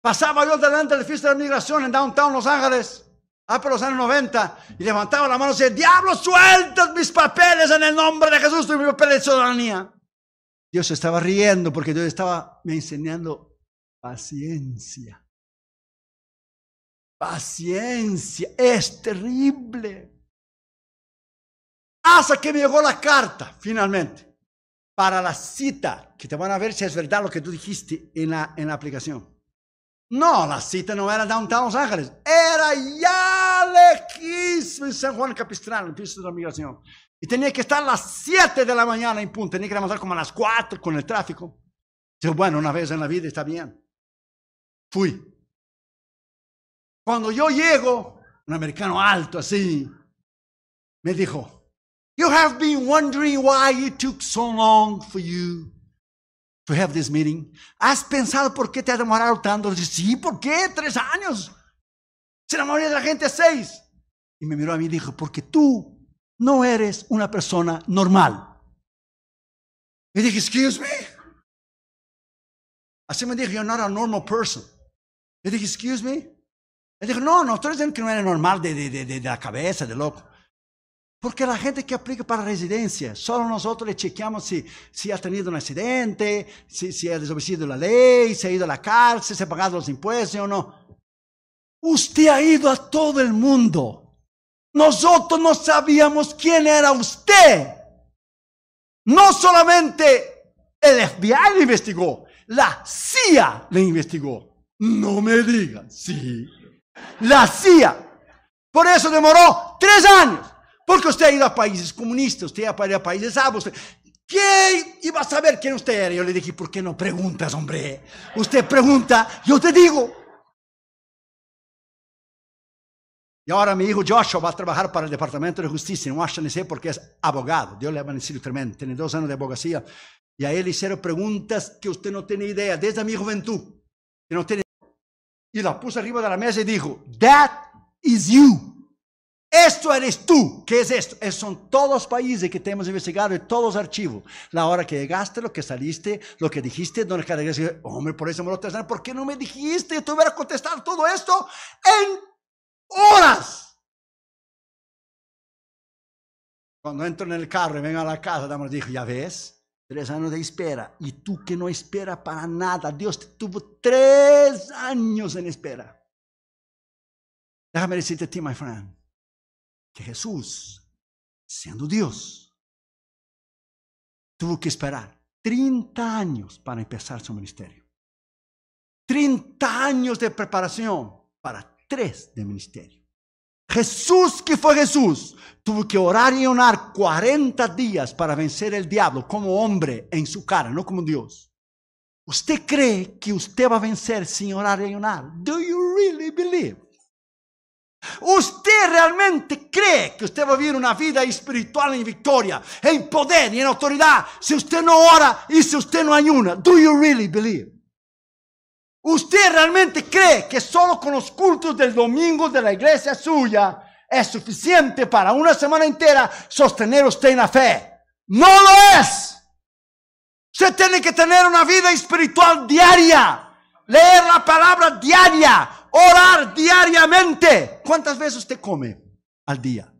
A: Pasaba yo delante de la migración en Downtown Los Ángeles. Ah, pero los años 90, y levantaba la mano y decía, diablo, sueltas mis papeles en el nombre de Jesús, tu papel de ciudadanía. Dios estaba riendo porque Dios estaba me enseñando paciencia. Paciencia, es terrible. Hasta que me llegó la carta, finalmente, para la cita, que te van a ver si es verdad lo que tú dijiste en la, en la aplicación. No, la cita no era downtown Los Ángeles, era ya lejísimo en San Juan Capistrano, piso de migración. Y tenía que estar a las 7 de la mañana en punto, tenía que levantar como a las 4 con el tráfico. Digo, bueno, una vez en la vida está bien. Fui. Cuando yo llego, un americano alto así, me dijo, You have been wondering why it took so long for you to have this meeting. ¿Has pensado por qué te ha demorado tanto? Dije, sí, ¿por qué? Tres años. Si la mayoría de la gente es seis. Y me miró a mí y dijo, porque tú no eres una persona normal. Y dije, excuse me. Así me dijo, you're not a normal person. Y dije, excuse me. Y dijo, no, no, tú eres que no eres normal de, de, de, de la cabeza, de loco. Porque la gente que aplica para residencia, solo nosotros le chequeamos si, si ha tenido un accidente, si, si ha desobedecido la ley, si ha ido a la cárcel, si ha pagado los impuestos o no. Usted ha ido a todo el mundo. Nosotros no sabíamos quién era usted. No solamente el FBI le investigó, la CIA le investigó. No me digan, sí. La CIA. Por eso demoró tres años. Porque usted ha ido a países comunistas, usted ha ido a países árabes. ¿Quién iba a saber quién usted era? Yo le dije, ¿por qué no preguntas, hombre? Usted pregunta, yo te digo. Y ahora mi hijo Joshua va a trabajar para el Departamento de Justicia en Washington DC porque es abogado. Dios le ha bendecido tremendo. Tiene dos años de abogacía. Y a él le hicieron preguntas que usted no tiene idea, desde mi juventud. Que no tiene... Y la puso arriba de la mesa y dijo, That is you. Esto eres tú. ¿Qué es esto? Es, son todos los países que tenemos investigado y todos los archivos. La hora que llegaste, lo que saliste, lo que dijiste, donde cada hombre, por eso me lo te ¿Por qué no me dijiste? Yo te hubiera contestado todo esto en horas. Cuando entro en el carro y vengo a la casa, Damos dijo, ya ves, tres años de espera. Y tú que no esperas para nada. Dios te tuvo tres años en espera. Déjame decirte a ti, my friend que Jesús, siendo Dios, tuvo que esperar 30 años para empezar su ministerio. 30 años de preparación para tres de ministerio. Jesús, que fue Jesús, tuvo que orar y orar 40 días para vencer el diablo como hombre en su cara, no como Dios. ¿Usted cree que usted va a vencer sin orar y orar? Do you really believe? ¿Usted realmente cree que usted va a vivir una vida espiritual en victoria, en poder y en autoridad si usted no ora y si usted no ayuna? Do you really believe? ¿Usted realmente cree que solo con los cultos del domingo de la iglesia suya es suficiente para una semana entera sostener usted en la fe? No lo es. Usted tiene que tener una vida espiritual diaria, leer la palabra diaria, Orar diariamente. ¿Cuántas veces usted come al día?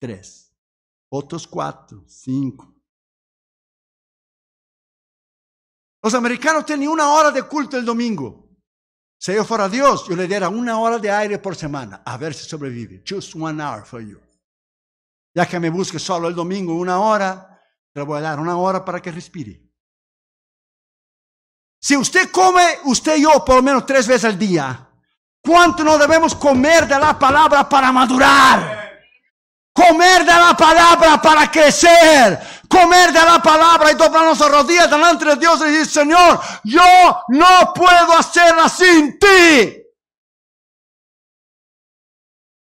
A: Tres. Otros cuatro, cinco. Los americanos tienen una hora de culto el domingo. Si yo fuera Dios, yo le diera una hora de aire por semana, a ver si sobrevive. Just one hour for you. Ya que me busque solo el domingo una hora, le voy a dar una hora para que respire. Si usted come, usted y yo, por lo menos tres veces al día, ¿Cuánto no debemos comer de la palabra para madurar? Comer de la palabra para crecer. Comer de la palabra y doblar nuestras rodillas delante de Dios y decir, Señor, yo no puedo hacerla sin ti.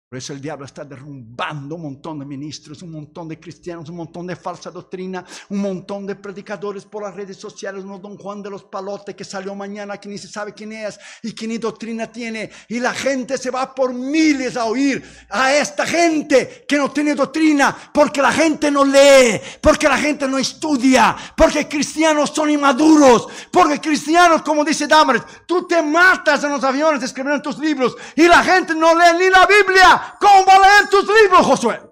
A: Por eso el diablo está derrumbando un montón de ministros, un montón de cristianos, un montón de falsa doctrina, un montón de predicadores por las redes sociales, uno don Juan de los Palotes que salió mañana que ni se sabe quién es y que ni doctrina tiene. Y la gente se va por miles a oír a esta gente que no tiene doctrina porque la gente no lee, porque la gente no estudia, porque cristianos son inmaduros, porque cristianos, como dice Damaris, tú te matas en los aviones escribiendo tus libros y la gente no lee ni la Biblia. ¿Cómo va a leer tus libros, Josué?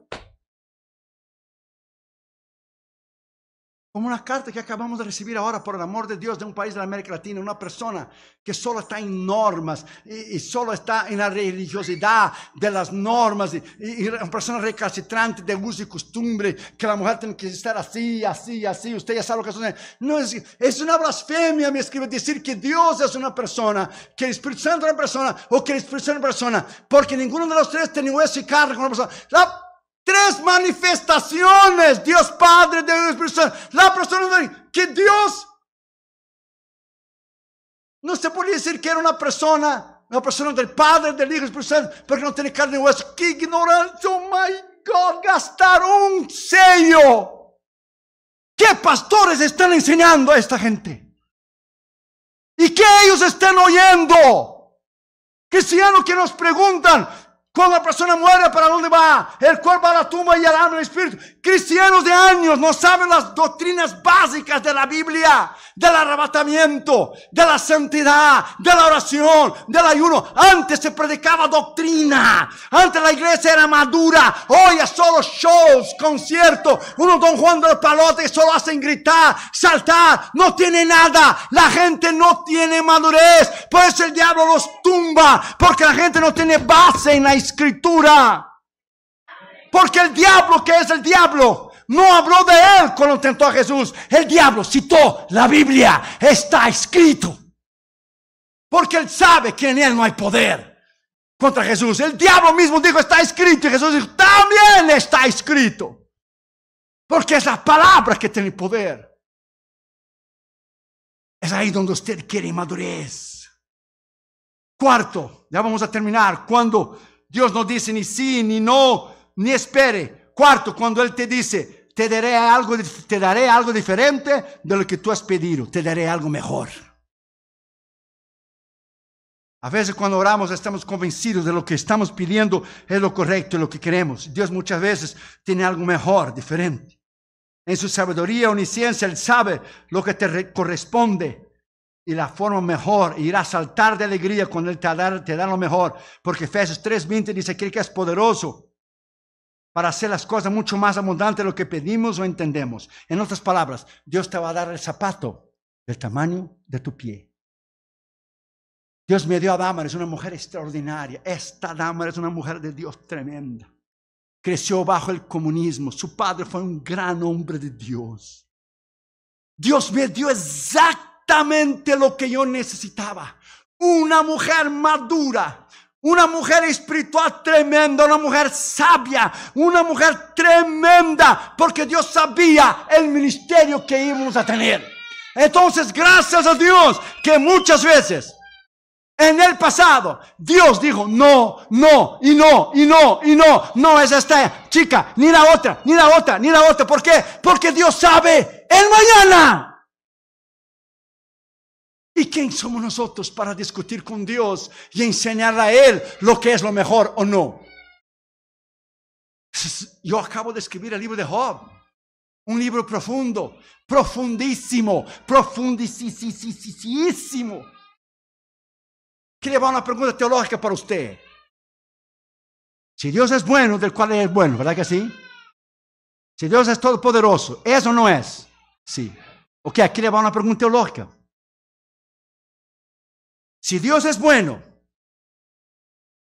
A: Como una carta que acabamos de recibir ahora, por el amor de Dios, de un país de la América Latina, una persona que solo está en normas y, solo está en la religiosidad de las normas, y, una persona recalcitrante de uso y costumbre, que la mujer tiene que estar así, así, así, usted ya sabe lo que es. No es, es una blasfemia, me escribe, decir que Dios es una persona, que el Espíritu Santo es una persona, o que el Espíritu Santo es una persona, porque ninguno de los tres tiene hueso y carne con una persona. La Tres manifestaciones. Dios Padre, Dios Espíritu. La persona que Dios no se podía decir que era una persona, una persona del Padre, del Hijo, del Espíritu Santo, porque no tiene carne y hueso. ¡Qué ignorancia! ¡Oh my God! Gastar un sello. ¿Qué pastores están enseñando a esta gente? ¿Y qué ellos están oyendo? Cristianos que nos preguntan, cuando la persona muere, ¿para dónde va? El cuerpo a la tumba y el alma el espíritu. Cristianos de años no saben las doctrinas básicas de la Biblia, del arrebatamiento, de la santidad, de la oración, del ayuno. Antes se predicaba doctrina. Antes la iglesia era madura. Hoy es solo shows, conciertos. Uno don Juan del Palote que solo hacen gritar, saltar. No tiene nada. La gente no tiene madurez. Por eso el diablo los tumba. Porque la gente no tiene base en la escritura. Porque el diablo, que es el diablo, no habló de él cuando tentó a Jesús. El diablo citó la Biblia, está escrito. Porque él sabe que en él no hay poder contra Jesús. El diablo mismo dijo, está escrito. Y Jesús dijo, también está escrito. Porque es la palabra que tiene poder. Es ahí donde usted quiere madurez. Cuarto, ya vamos a terminar. Cuando Dios no dice ni sí, ni no, ni espere. Cuarto, cuando Él te dice, te daré algo, te daré algo diferente de lo que tú has pedido, te daré algo mejor. A veces cuando oramos estamos convencidos de lo que estamos pidiendo es lo correcto, lo que queremos. Dios muchas veces tiene algo mejor, diferente. En su sabiduría, omnisciencia, Él sabe lo que te corresponde y la forma mejor, irá a saltar de alegría cuando Él te da, te da lo mejor, porque Efesios 3:20 dice que es poderoso para hacer las cosas mucho más abundantes de lo que pedimos o entendemos. En otras palabras, Dios te va a dar el zapato del tamaño de tu pie. Dios me dio a Damaris, una mujer extraordinaria. Esta Damaris es una mujer de Dios tremenda. Creció bajo el comunismo. Su padre fue un gran hombre de Dios. Dios me dio exactamente exactamente lo que yo necesitaba. Una mujer madura, una mujer espiritual tremenda, una mujer sabia, una mujer tremenda, porque Dios sabía el ministerio que íbamos a tener. Entonces, gracias a Dios que muchas veces en el pasado Dios dijo no, no, y no, y no, y no, no es esta chica, ni la otra, ni la otra, ni la otra. ¿Por qué? Porque Dios sabe el mañana. ¿Y quién somos nosotros para discutir con Dios y enseñarle a Él lo que es lo mejor o no? Yo acabo de escribir el libro de Job, un libro profundo, profundísimo, profundísimo. Quiero llevar una pregunta teológica para usted. Si Dios es bueno, del cual es bueno, ¿verdad que sí? Si Dios es todopoderoso, ¿eso no es? Sí. Ok, aquí le va una pregunta teológica. Si Dios es bueno,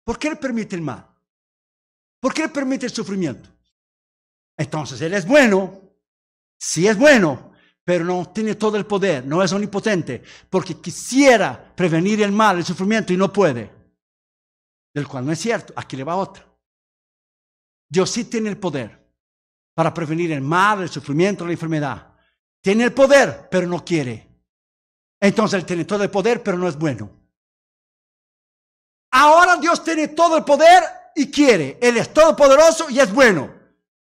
A: ¿por qué le permite el mal? ¿Por qué le permite el sufrimiento? Entonces, Él es bueno, sí es bueno, pero no tiene todo el poder, no es omnipotente, porque quisiera prevenir el mal, el sufrimiento y no puede. Del cual no es cierto, aquí le va otra. Dios sí tiene el poder para prevenir el mal, el sufrimiento, la enfermedad. Tiene el poder, pero no quiere. Entonces Él tiene todo el poder, pero no es bueno. Ahora Dios tiene todo el poder y quiere. Él es todopoderoso y es bueno.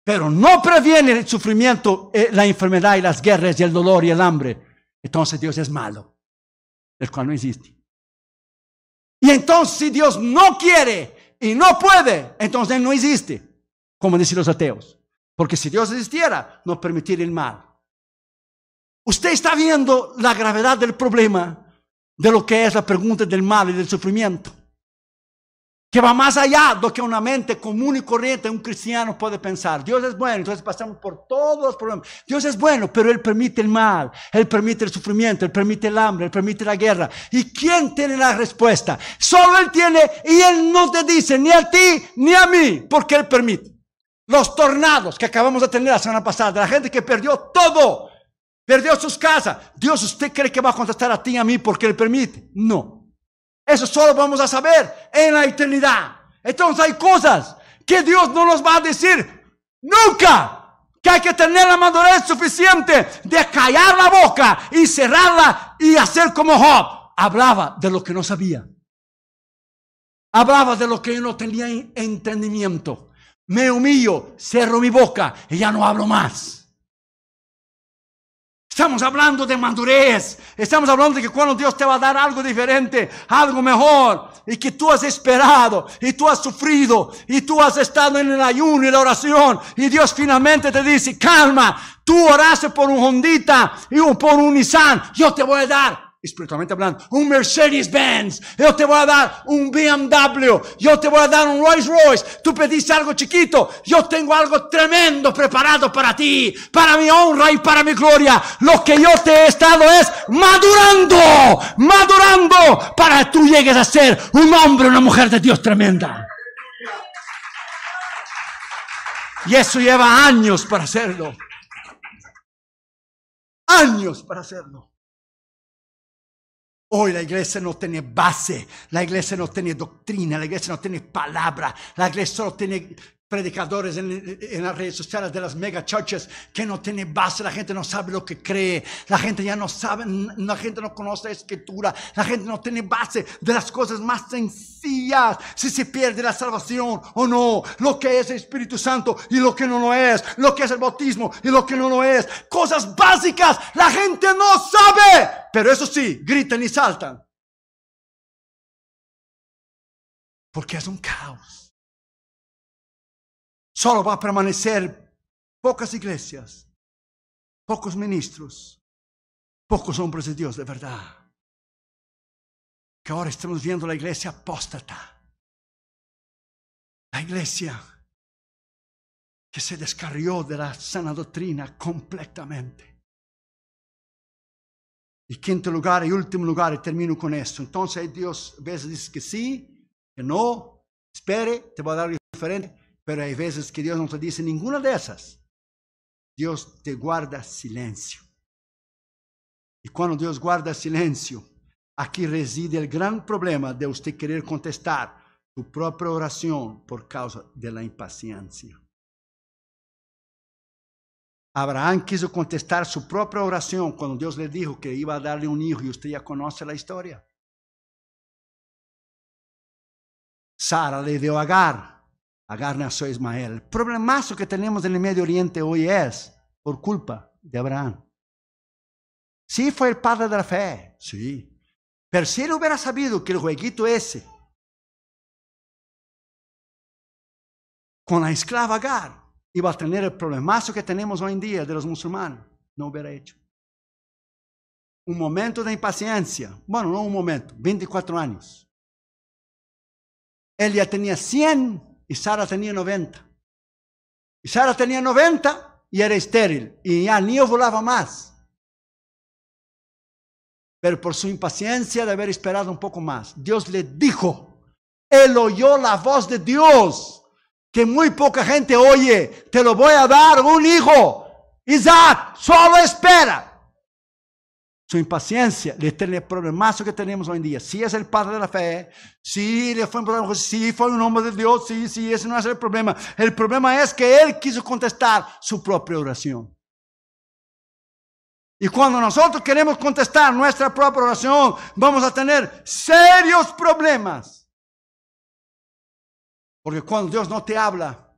A: Pero no previene el sufrimiento, eh, la enfermedad y las guerras y el dolor y el hambre. Entonces Dios es malo, el cual no existe. Y entonces si Dios no quiere y no puede, entonces no existe, como dicen los ateos. Porque si Dios existiera, no permitiría el mal. Usted está viendo la gravedad del problema de lo que es la pregunta del mal y del sufrimiento. Que va más allá de lo que una mente común y corriente un cristiano puede pensar. Dios es bueno, entonces pasamos por todos los problemas. Dios es bueno, pero Él permite el mal, Él permite el sufrimiento, Él permite el hambre, Él permite la guerra. ¿Y quién tiene la respuesta? Solo Él tiene y Él no te dice ni a ti ni a mí, porque Él permite. Los tornados que acabamos de tener la semana pasada, la gente que perdió todo, perdió sus casas. Dios, ¿usted cree que va a contestar a ti y a mí porque Él permite? No. Eso solo vamos a saber en la eternidad. Entonces hay cosas que Dios no nos va a decir nunca. Que hay que tener la madurez suficiente de callar la boca y cerrarla y hacer como Job. Hablaba de lo que no sabía. Hablaba de lo que no tenía entendimiento. Me humillo, cierro mi boca y ya no hablo más. Estamos hablando de madurez. Estamos hablando de que cuando Dios te va a dar algo diferente, algo mejor, y que tú has esperado, y tú has sufrido, y tú has estado en el ayuno y la oración, y Dios finalmente te dice, calma, tú oraste por un Hondita y por un Nissan, yo te voy a dar espiritualmente hablando, un Mercedes Benz, yo te voy a dar un BMW, yo te voy a dar un Rolls Royce, tú pediste algo chiquito, yo tengo algo tremendo preparado para ti, para mi honra y para mi gloria. Lo que yo te he estado es madurando, madurando, para que tú llegues a ser un hombre, una mujer de Dios tremenda. Y eso lleva años para hacerlo. Años para hacerlo. Hoy la iglesia no tiene base, la iglesia no tiene doctrina, la iglesia no tiene palabra, la iglesia solo tiene predicadores en, las redes sociales de las mega churches que no tienen base, la gente no sabe lo que cree, la gente ya no sabe, la gente no conoce la escritura, la gente no tiene base de las cosas más sencillas, si se pierde la salvación o no, lo que es el Espíritu Santo y lo que no lo es, lo que es el bautismo y lo que no lo es, cosas básicas, la gente no sabe, pero eso sí, gritan y saltan. Porque es un caos solo va a permanecer pocas iglesias, pocos ministros, pocos hombres de Dios de verdad. Que ahora estamos viendo la iglesia apóstata. La iglesia que se descarrió de la sana doctrina completamente. Y quinto lugar y último lugar, y termino con esto. Entonces Dios a veces dice que sí, que no, espere, te va a dar diferente. Pero hay veces que Dios no te dice ninguna de esas. Dios te guarda silencio. Y cuando Dios guarda silencio, aquí reside el gran problema de usted querer contestar su propia oración por causa de la impaciencia. Abraham quiso contestar su propia oración cuando Dios le dijo que iba a darle un hijo y usted ya conoce la historia. Sara le dio a Agar Agar nació Ismael. El problemazo que tenemos en el Medio Oriente hoy es por culpa de Abraham. Sí fue el padre de la fe, sí. Pero si él hubiera sabido que el jueguito ese con la esclava Agar iba a tener el problemazo que tenemos hoy en día de los musulmanes, no hubiera hecho. Un momento de impaciencia, bueno, no un momento, 24 años. Él ya tenía 100 y Sara tenía 90. Y Sara tenía 90 y era estéril y ya ni ovulaba más. Pero por su impaciencia de haber esperado un poco más, Dios le dijo, él oyó la voz de Dios, que muy poca gente oye, te lo voy a dar un hijo. Isaac, solo espera su impaciencia, el problemazo que tenemos hoy en día. Si es el padre de la fe, si le fue un problema, si fue un hombre de Dios, sí, sí, ese no es el problema. El problema es que él quiso contestar su propia oración. Y cuando nosotros queremos contestar nuestra propia oración, vamos a tener serios problemas. Porque cuando Dios no te habla,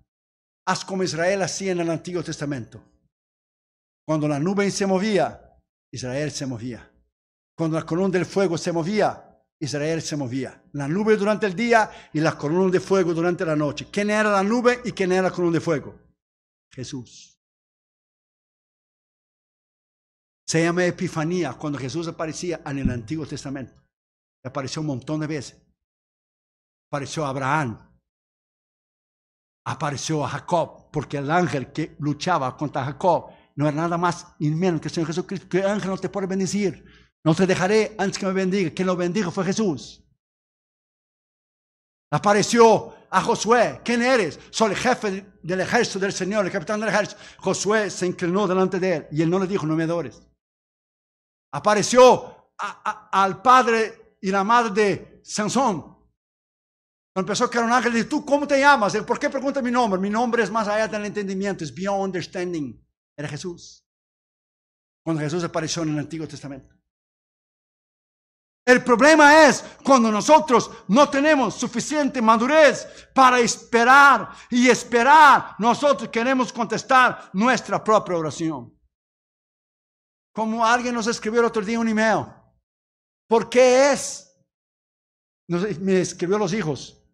A: haz como Israel hacía en el Antiguo Testamento. Cuando la nube se movía, Israel se movía. Cuando la columna del fuego se movía, Israel se movía. La nube durante el día y la columna de fuego durante la noche. ¿Quién era la nube y quién era la columna de fuego? Jesús. Se llama Epifanía cuando Jesús aparecía en el Antiguo Testamento. Apareció un montón de veces. Apareció a Abraham. Apareció a Jacob, porque el ángel que luchaba contra Jacob no era nada más ni menos que el Señor Jesucristo. Que el ángel no te puede bendecir. No te dejaré antes que me bendiga. Quien lo bendijo fue Jesús. Apareció a Josué. ¿Quién eres? Soy el jefe del ejército del Señor, el capitán del ejército. Josué se inclinó delante de él y él no le dijo, no me adores. Apareció al padre y la madre de Sansón. Empezó que era un ángel y dijo, ¿tú cómo te llamas? ¿Por qué pregunta mi nombre? Mi nombre es más allá del entendimiento, es beyond understanding. Era Jesús. Cuando Jesús apareció en el Antiguo Testamento. El problema es cuando nosotros no tenemos suficiente madurez para esperar y esperar, nosotros queremos contestar nuestra propia oración. Como alguien nos escribió el otro día un email. ¿Por qué es? me escribió los hijos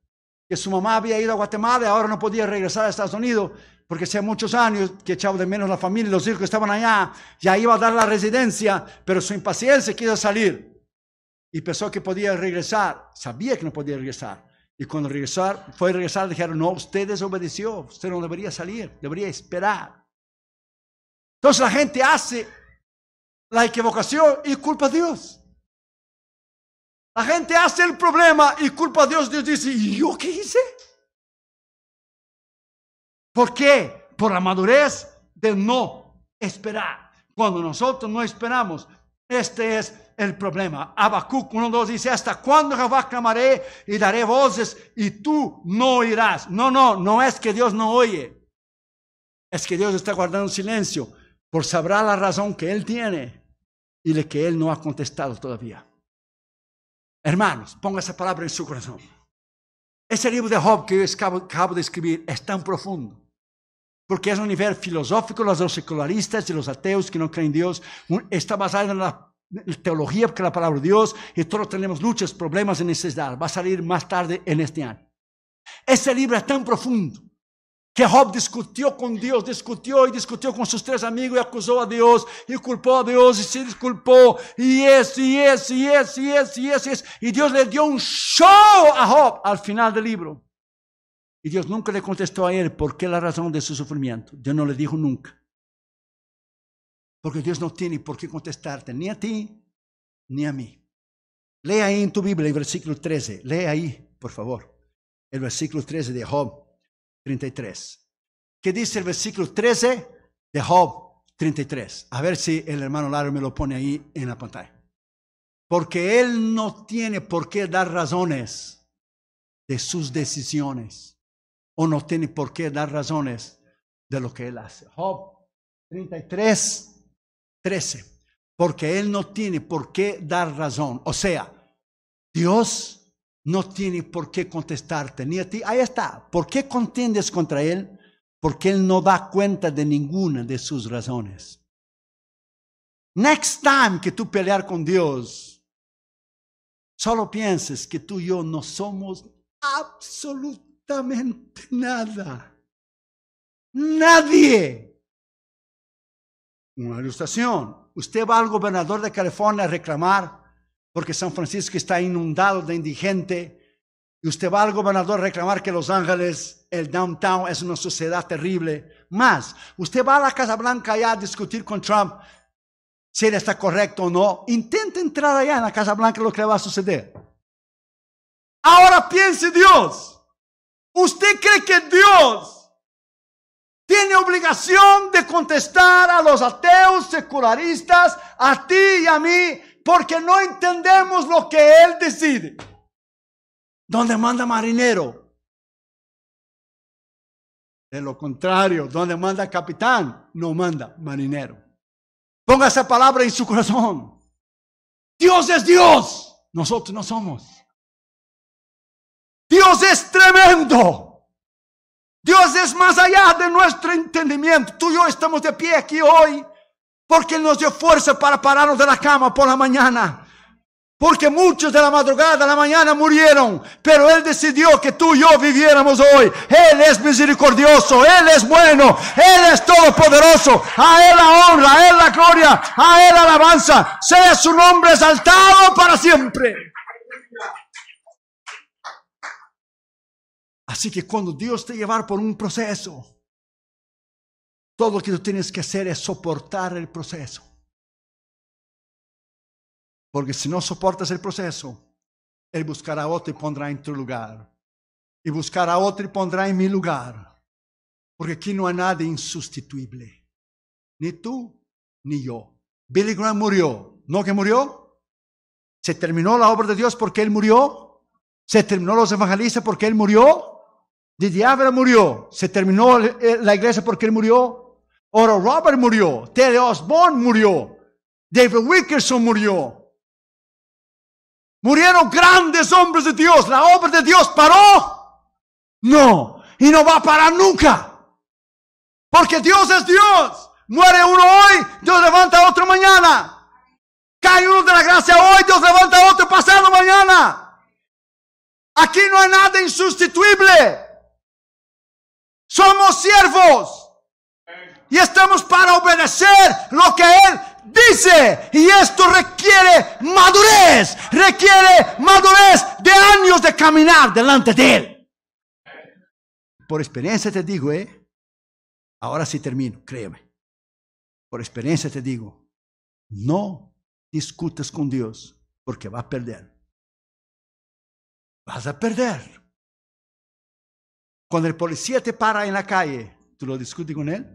A: que su mamá había ido a Guatemala y ahora no podía regresar a Estados Unidos porque hacía muchos años que echaba de menos la familia y los hijos que estaban allá. Ya iba a dar la residencia, pero su impaciencia quiso salir y pensó que podía regresar. Sabía que no podía regresar. Y cuando regresar, fue a regresar, dijeron, no, usted desobedeció, usted no debería salir, debería esperar. Entonces la gente hace la equivocación y culpa a Dios. La gente hace el problema y culpa a Dios. Dios dice, ¿y yo qué hice? ¿Por qué? Por la madurez de no esperar. Cuando nosotros no esperamos, este es el problema. Habacuc 1.2 dice, ¿hasta cuándo Jehová clamaré y daré voces y tú no oirás? No, no, no es que Dios no oye. Es que Dios está guardando silencio por sabrá la razón que Él tiene y de que Él no ha contestado todavía. Hermanos, ponga esa palabra en su corazón. Ese libro de Job que yo acabo, de escribir es tan profundo. Porque es un nivel filosófico, los secularistas y los ateos que no creen en Dios, está basado en la teología, porque la palabra de Dios, y todos tenemos luchas, problemas y necesidades. Va a salir más tarde en este año. Ese libro es tan profundo que Job discutió con Dios, discutió y discutió con sus tres amigos y acusó a Dios y culpó a Dios y se disculpó y es, y es, y es, y es, y es, y es. Y Dios le dio un show a Job al final del libro. Y Dios nunca le contestó a él por qué la razón de su sufrimiento. Dios no le dijo nunca. Porque Dios no tiene por qué contestarte ni a ti ni a mí. Lee ahí en tu Biblia el versículo 13. Lee ahí, por favor. El versículo 13 de Job 33. ¿Qué dice el versículo 13 de Job 33? A ver si el hermano Laro me lo pone ahí en la pantalla. Porque él no tiene por qué dar razones de sus decisiones. O no tiene por qué dar razones de lo que él hace. Job 33 13. Porque Él no tiene por qué dar razón. O sea, Dios no tiene por qué contestarte ni a ti. Ahí está. ¿Por qué contiendes contra Él? Porque Él no da cuenta de ninguna de sus razones. Next time que tú pelear con Dios, solo pienses que tú y yo no somos absolutamente nada. Nadie una ilustración. Usted va al gobernador de California a reclamar porque San Francisco está inundado de indigente. Y usted va al gobernador a reclamar que Los Ángeles, el downtown, es una sociedad terrible. Más, usted va a la Casa Blanca allá a discutir con Trump si él está correcto o no. Intenta entrar allá en la Casa Blanca lo que le va a suceder. Ahora piense Dios. ¿Usted cree que Dios tiene obligación de contestar a los ateos secularistas, a ti y a mí, porque no entendemos lo que Él decide. ¿Dónde manda marinero? De lo contrario, donde manda capitán, no manda marinero. Ponga esa palabra en su corazón. Dios es Dios, nosotros no somos. Dios es tremendo. Dios es más allá de nuestro entendimiento. Tú y yo estamos de pie aquí hoy porque Él nos dio fuerza para pararnos de la cama por la mañana. Porque muchos de la madrugada, de la mañana murieron, pero Él decidió que tú y yo viviéramos hoy. Él es misericordioso, Él es bueno, Él es todopoderoso. A Él la honra, a Él la gloria, a Él la alabanza. Sea su nombre exaltado para siempre. Así que cuando Dios te lleva por un proceso, todo lo que tú tienes que hacer es soportar el proceso. Porque si no soportas el proceso, Él buscará otro y pondrá en tu lugar. Y buscará otro y pondrá en mi lugar. Porque aquí no hay nada insustituible. Ni tú, ni yo. Billy Graham murió. ¿No que murió? ¿Se terminó la obra de Dios porque Él murió? ¿Se terminó los evangelistas porque Él murió? Didi Ávila murió. ¿Se terminó la iglesia porque Él murió? Oro Robert murió. Terry Osborne murió. David Wilkerson murió. Murieron grandes hombres de Dios. ¿La obra de Dios paró? No. Y no va a parar nunca. Porque Dios es Dios. Muere uno hoy, Dios levanta otro mañana. Cae uno de la gracia hoy, Dios levanta otro pasado mañana. Aquí no hay nada insustituible. Somos siervos. Y estamos para obedecer lo que Él dice. Y esto requiere madurez, requiere madurez de años de caminar delante de Él. Por experiencia te digo, ¿eh? Ahora sí termino, créeme. Por experiencia te digo, no discutes con Dios porque va a perder. Vas a perder. Cuando el policía te para en la calle, ¿tú lo discutes con él?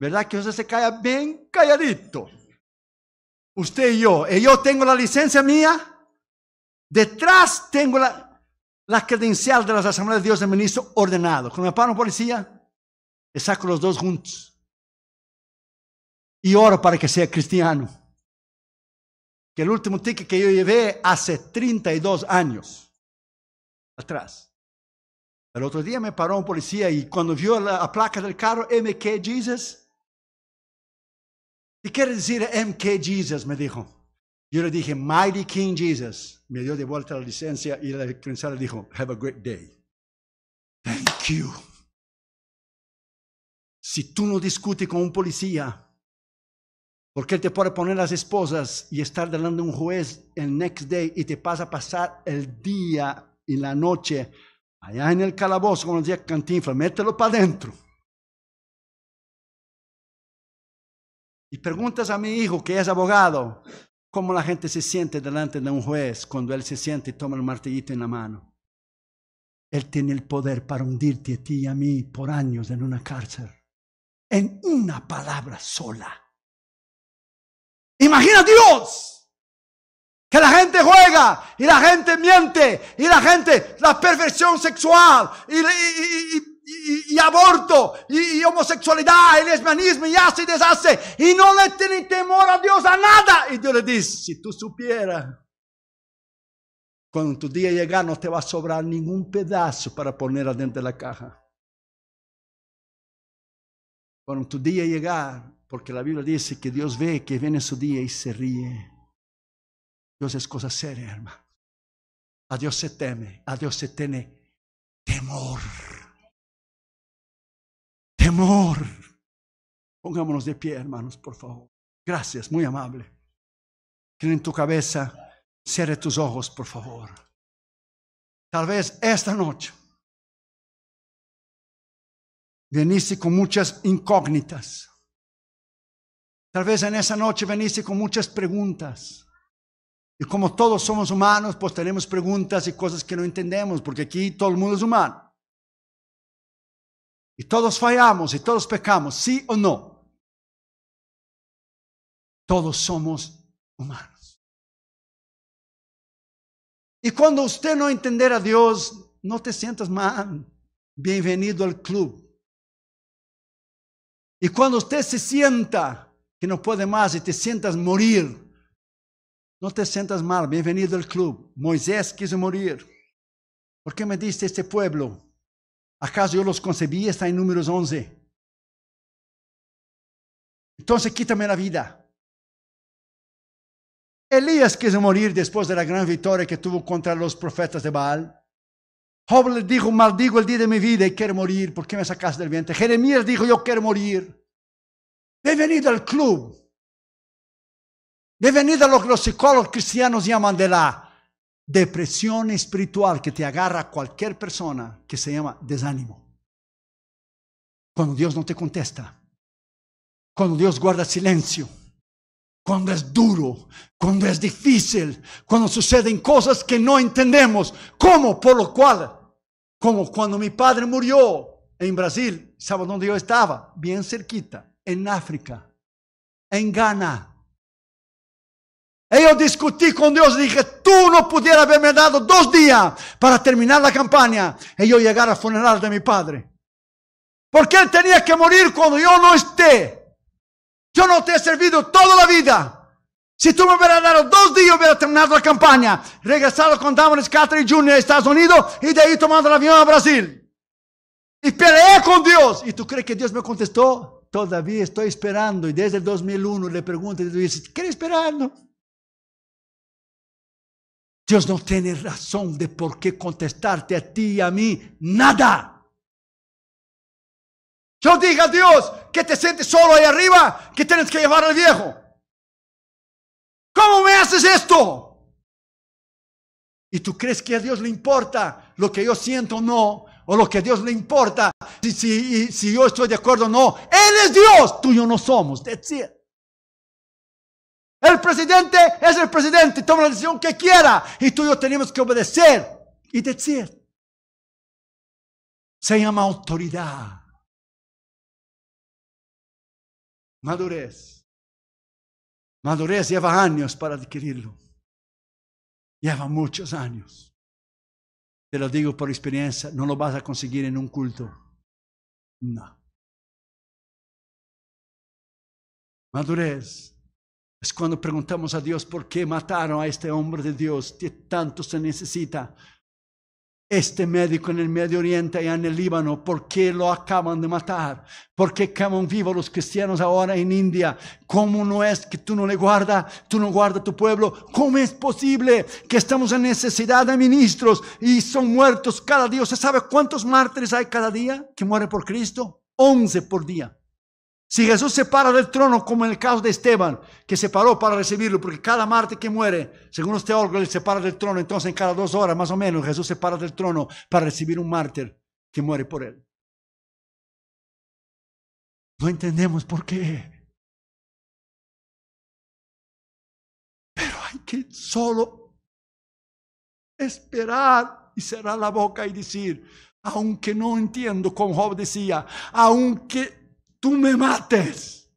A: ¿Verdad que usted se calla bien calladito? Usted y yo. Y yo tengo la licencia mía. Detrás tengo la, la credencial de las asambleas de Dios del ministro ordenado. Cuando me para un policía, le saco los dos juntos. Y oro para que sea cristiano. Que el último ticket que yo llevé hace 32 años atrás. El otro día me paró un policía y cuando vio la placa del carro, MK Jesus, ¿Y quiere decir MK Jesus? Me dijo. Yo le dije, Mighty King Jesus. Me dio de vuelta la licencia y la credencial le dijo, Have a great day. Thank you. Si tú no discutes con un policía, porque él te puede poner las esposas y estar delante de un juez el next day y te pasa a pasar el día y la noche allá en el calabozo, como decía Cantinflas, mételo para adentro. y preguntas a mi hijo que es abogado, cómo la gente se siente delante de un juez cuando él se siente y toma el martillito en la mano. Él tiene el poder para hundirte a ti y a mí por años en una cárcel, en una palabra sola. Imagina Dios que la gente juega y la gente miente y la gente, la perfección sexual y, aborto y, homosexualidad y lesbianismo y hace y deshace y no le tiene temor a Dios a nada. Y Dios le dice, si tú supieras, cuando tu día llega no te va a sobrar ningún pedazo para poner adentro de la caja. Cuando tu día llega, porque la Biblia dice que Dios ve que viene su día y se ríe. Dios es cosa seria, hermano. A Dios se teme, a Dios se tiene temor temor. Pongámonos de pie, hermanos, por favor. Gracias, muy amable. Que en tu cabeza, cierre tus ojos, por favor. Tal vez esta noche veniste con muchas incógnitas. Tal vez en esa noche veniste con muchas preguntas. Y como todos somos humanos, pues tenemos preguntas y cosas que no entendemos, porque aquí todo el mundo es humano. Y todos fallamos y todos pecamos, ¿sí o no? Todos somos humanos. Y cuando usted no entender a Dios, no te sientas mal. Bienvenido al club. Y cuando usted se sienta que no puede más y te sientas morir, no te sientas mal. Bienvenido al club. Moisés quiso morir. ¿Por qué me diste este pueblo? ¿Acaso yo los concebí? Está en números 11. Entonces quítame la vida. Elías quiso morir después de la gran victoria que tuvo contra los profetas de Baal. Job le dijo, maldigo el día de mi vida y quiero morir, ¿por qué me sacaste del vientre? Jeremías dijo, yo quiero morir. Bienvenido al club. Bienvenido a lo que los psicólogos cristianos llaman de la depresión espiritual que te agarra a cualquier persona que se llama desánimo. Cuando Dios no te contesta. Cuando Dios guarda silencio cuando es duro, cuando es difícil, cuando suceden cosas que no entendemos. ¿Cómo? Por lo cual, como cuando mi padre murió en Brasil, ¿sabe dónde yo estaba? Bien cerquita, en África, en Ghana. Y yo discutí con Dios y dije, tú no pudieras haberme dado dos días para terminar la campaña y yo llegar al funeral de mi padre. Porque él tenía que morir cuando yo no esté. Yo no te he servido toda la vida. Si tú me hubieras dado dos días, hubiera terminado la campaña, regresado con Damaris Catherine Jr. a Estados Unidos y de ahí tomando el avión a Brasil. Y peleé con Dios. ¿Y tú crees que Dios me contestó? Todavía estoy esperando. Y desde el 2001 le pregunto y tú dices, ¿qué esperando? Dios no tiene razón de por qué contestarte a ti y a mí nada. Yo dije a Dios que te sientes solo ahí arriba, que tienes que llevar al viejo. ¿Cómo me haces esto? ¿Y tú crees que a Dios le importa lo que yo siento o no? ¿O lo que a Dios le importa si, si, yo estoy de acuerdo o no? Él es Dios, tú y yo no somos. El presidente es el presidente, toma la decisión que quiera y tú y yo tenemos que obedecer. Y decir, se llama autoridad. Madurez. Madurez lleva años para adquirirlo. Lleva muchos años. Te lo digo por experiencia, no lo vas a conseguir en un culto. No. Madurez es cuando preguntamos a Dios por qué mataron a este hombre de Dios que tanto se necesita este médico en el Medio Oriente y en el Líbano, ¿por qué lo acaban de matar? ¿Por qué queman vivos los cristianos ahora en India? ¿Cómo no es que tú no le guardas, tú no guardas tu pueblo? ¿Cómo es posible que estamos en necesidad de ministros y son muertos cada día? ¿Se sabe cuántos mártires hay cada día que mueren por Cristo? Once por día. Si Jesús se para del trono, como en el caso de Esteban, que se paró para recibirlo, porque cada Marte que muere, según los teólogos, él se para del trono, entonces en cada dos horas más o menos Jesús se para del trono para recibir un mártir que muere por él. No entendemos por qué. Pero hay que solo esperar y cerrar la boca y decir, aunque no entiendo, como Job decía, aunque tú me mates,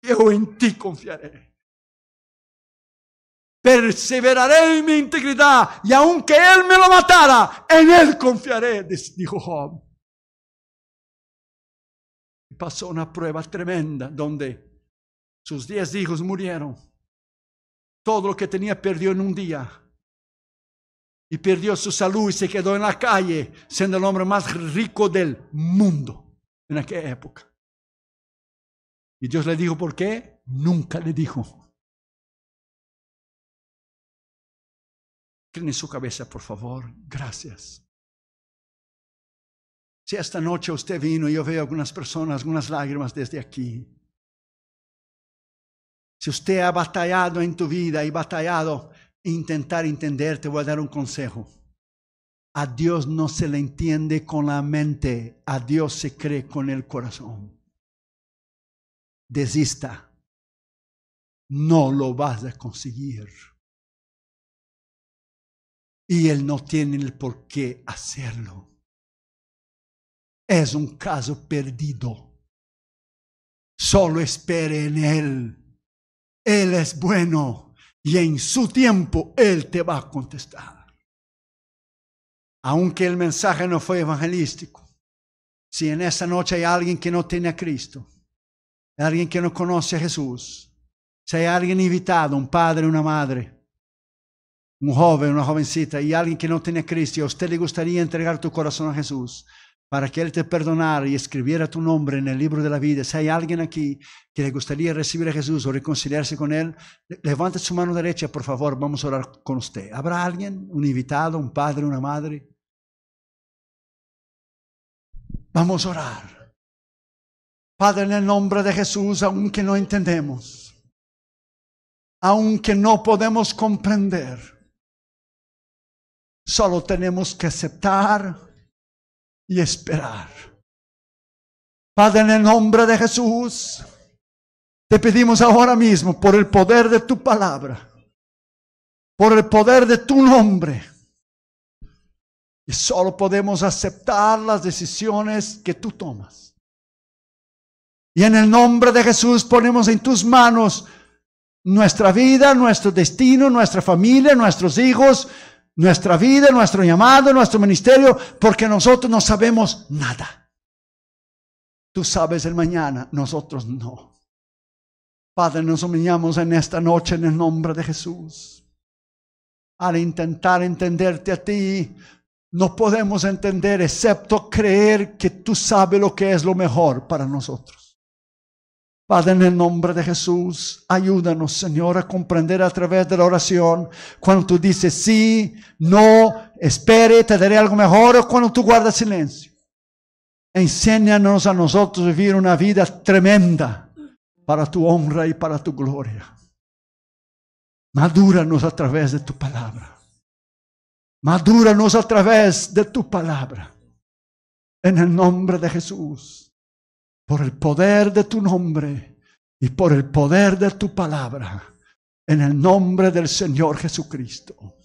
A: yo en ti confiaré. Perseveraré en mi integridad y aunque Él me lo matara, en Él confiaré, dijo Job. Pasó una prueba tremenda donde sus diez hijos murieron. Todo lo que tenía perdió en un día. Y perdió su salud y se quedó en la calle, siendo el hombre más rico del mundo en aquella época. Y Dios le dijo, ¿por qué? Nunca le dijo. en su cabeza, por favor. Gracias. Si esta noche usted vino, yo veo algunas personas, algunas lágrimas desde aquí. Si usted ha batallado en tu vida y batallado intentar entender, te voy a dar un consejo. A Dios no se le entiende con la mente, a Dios se cree con el corazón. Desista. No lo vas a conseguir. Y Él no tiene el por qué hacerlo. Es un caso perdido. Solo espere en Él. Él es bueno y en su tiempo Él te va a contestar aunque el mensaje no fue evangelístico, si en esta noche hay alguien que no tiene a Cristo, alguien que no conoce a Jesús, si hay alguien invitado, un padre, una madre, un joven, una jovencita y alguien que no tiene Cristo, y a usted le gustaría entregar tu corazón a Jesús para que Él te perdonara y escribiera tu nombre en el libro de la vida. Si hay alguien aquí que le gustaría recibir a Jesús o reconciliarse con Él, levante su mano derecha, por favor, vamos a orar con usted. ¿Habrá alguien, un invitado, un padre, una madre? Vamos a orar. Padre, en el nombre de Jesús, aunque no entendemos, aunque no podemos comprender, solo tenemos que aceptar y esperar. Padre, en el nombre de Jesús, te pedimos ahora mismo por el poder de tu palabra, por el poder de tu nombre, solo podemos aceptar las decisiones que tú tomas. Y en el nombre de Jesús ponemos en tus manos nuestra vida, nuestro destino, nuestra familia, nuestros hijos, nuestra vida, nuestro llamado, nuestro ministerio, porque nosotros no sabemos nada. Tú sabes el mañana, nosotros no. Padre, nos humillamos en esta noche en el nombre de Jesús. Al intentar entenderte a ti, no podemos entender excepto creer que tú sabes lo que es lo mejor para nosotros. Padre, en el nombre de Jesús, ayúdanos, Señor, a comprender a través de la oración cuando tú dices sí, no, espere, te daré algo mejor, o cuando tú guardas silencio. Enséñanos a nosotros vivir una vida tremenda para tu honra y para tu gloria. Madúranos a través de tu palabra. Madúranos a través de tu palabra. En el nombre de Jesús. Por el poder de tu nombre y por el poder de tu palabra. En el nombre del Señor Jesucristo.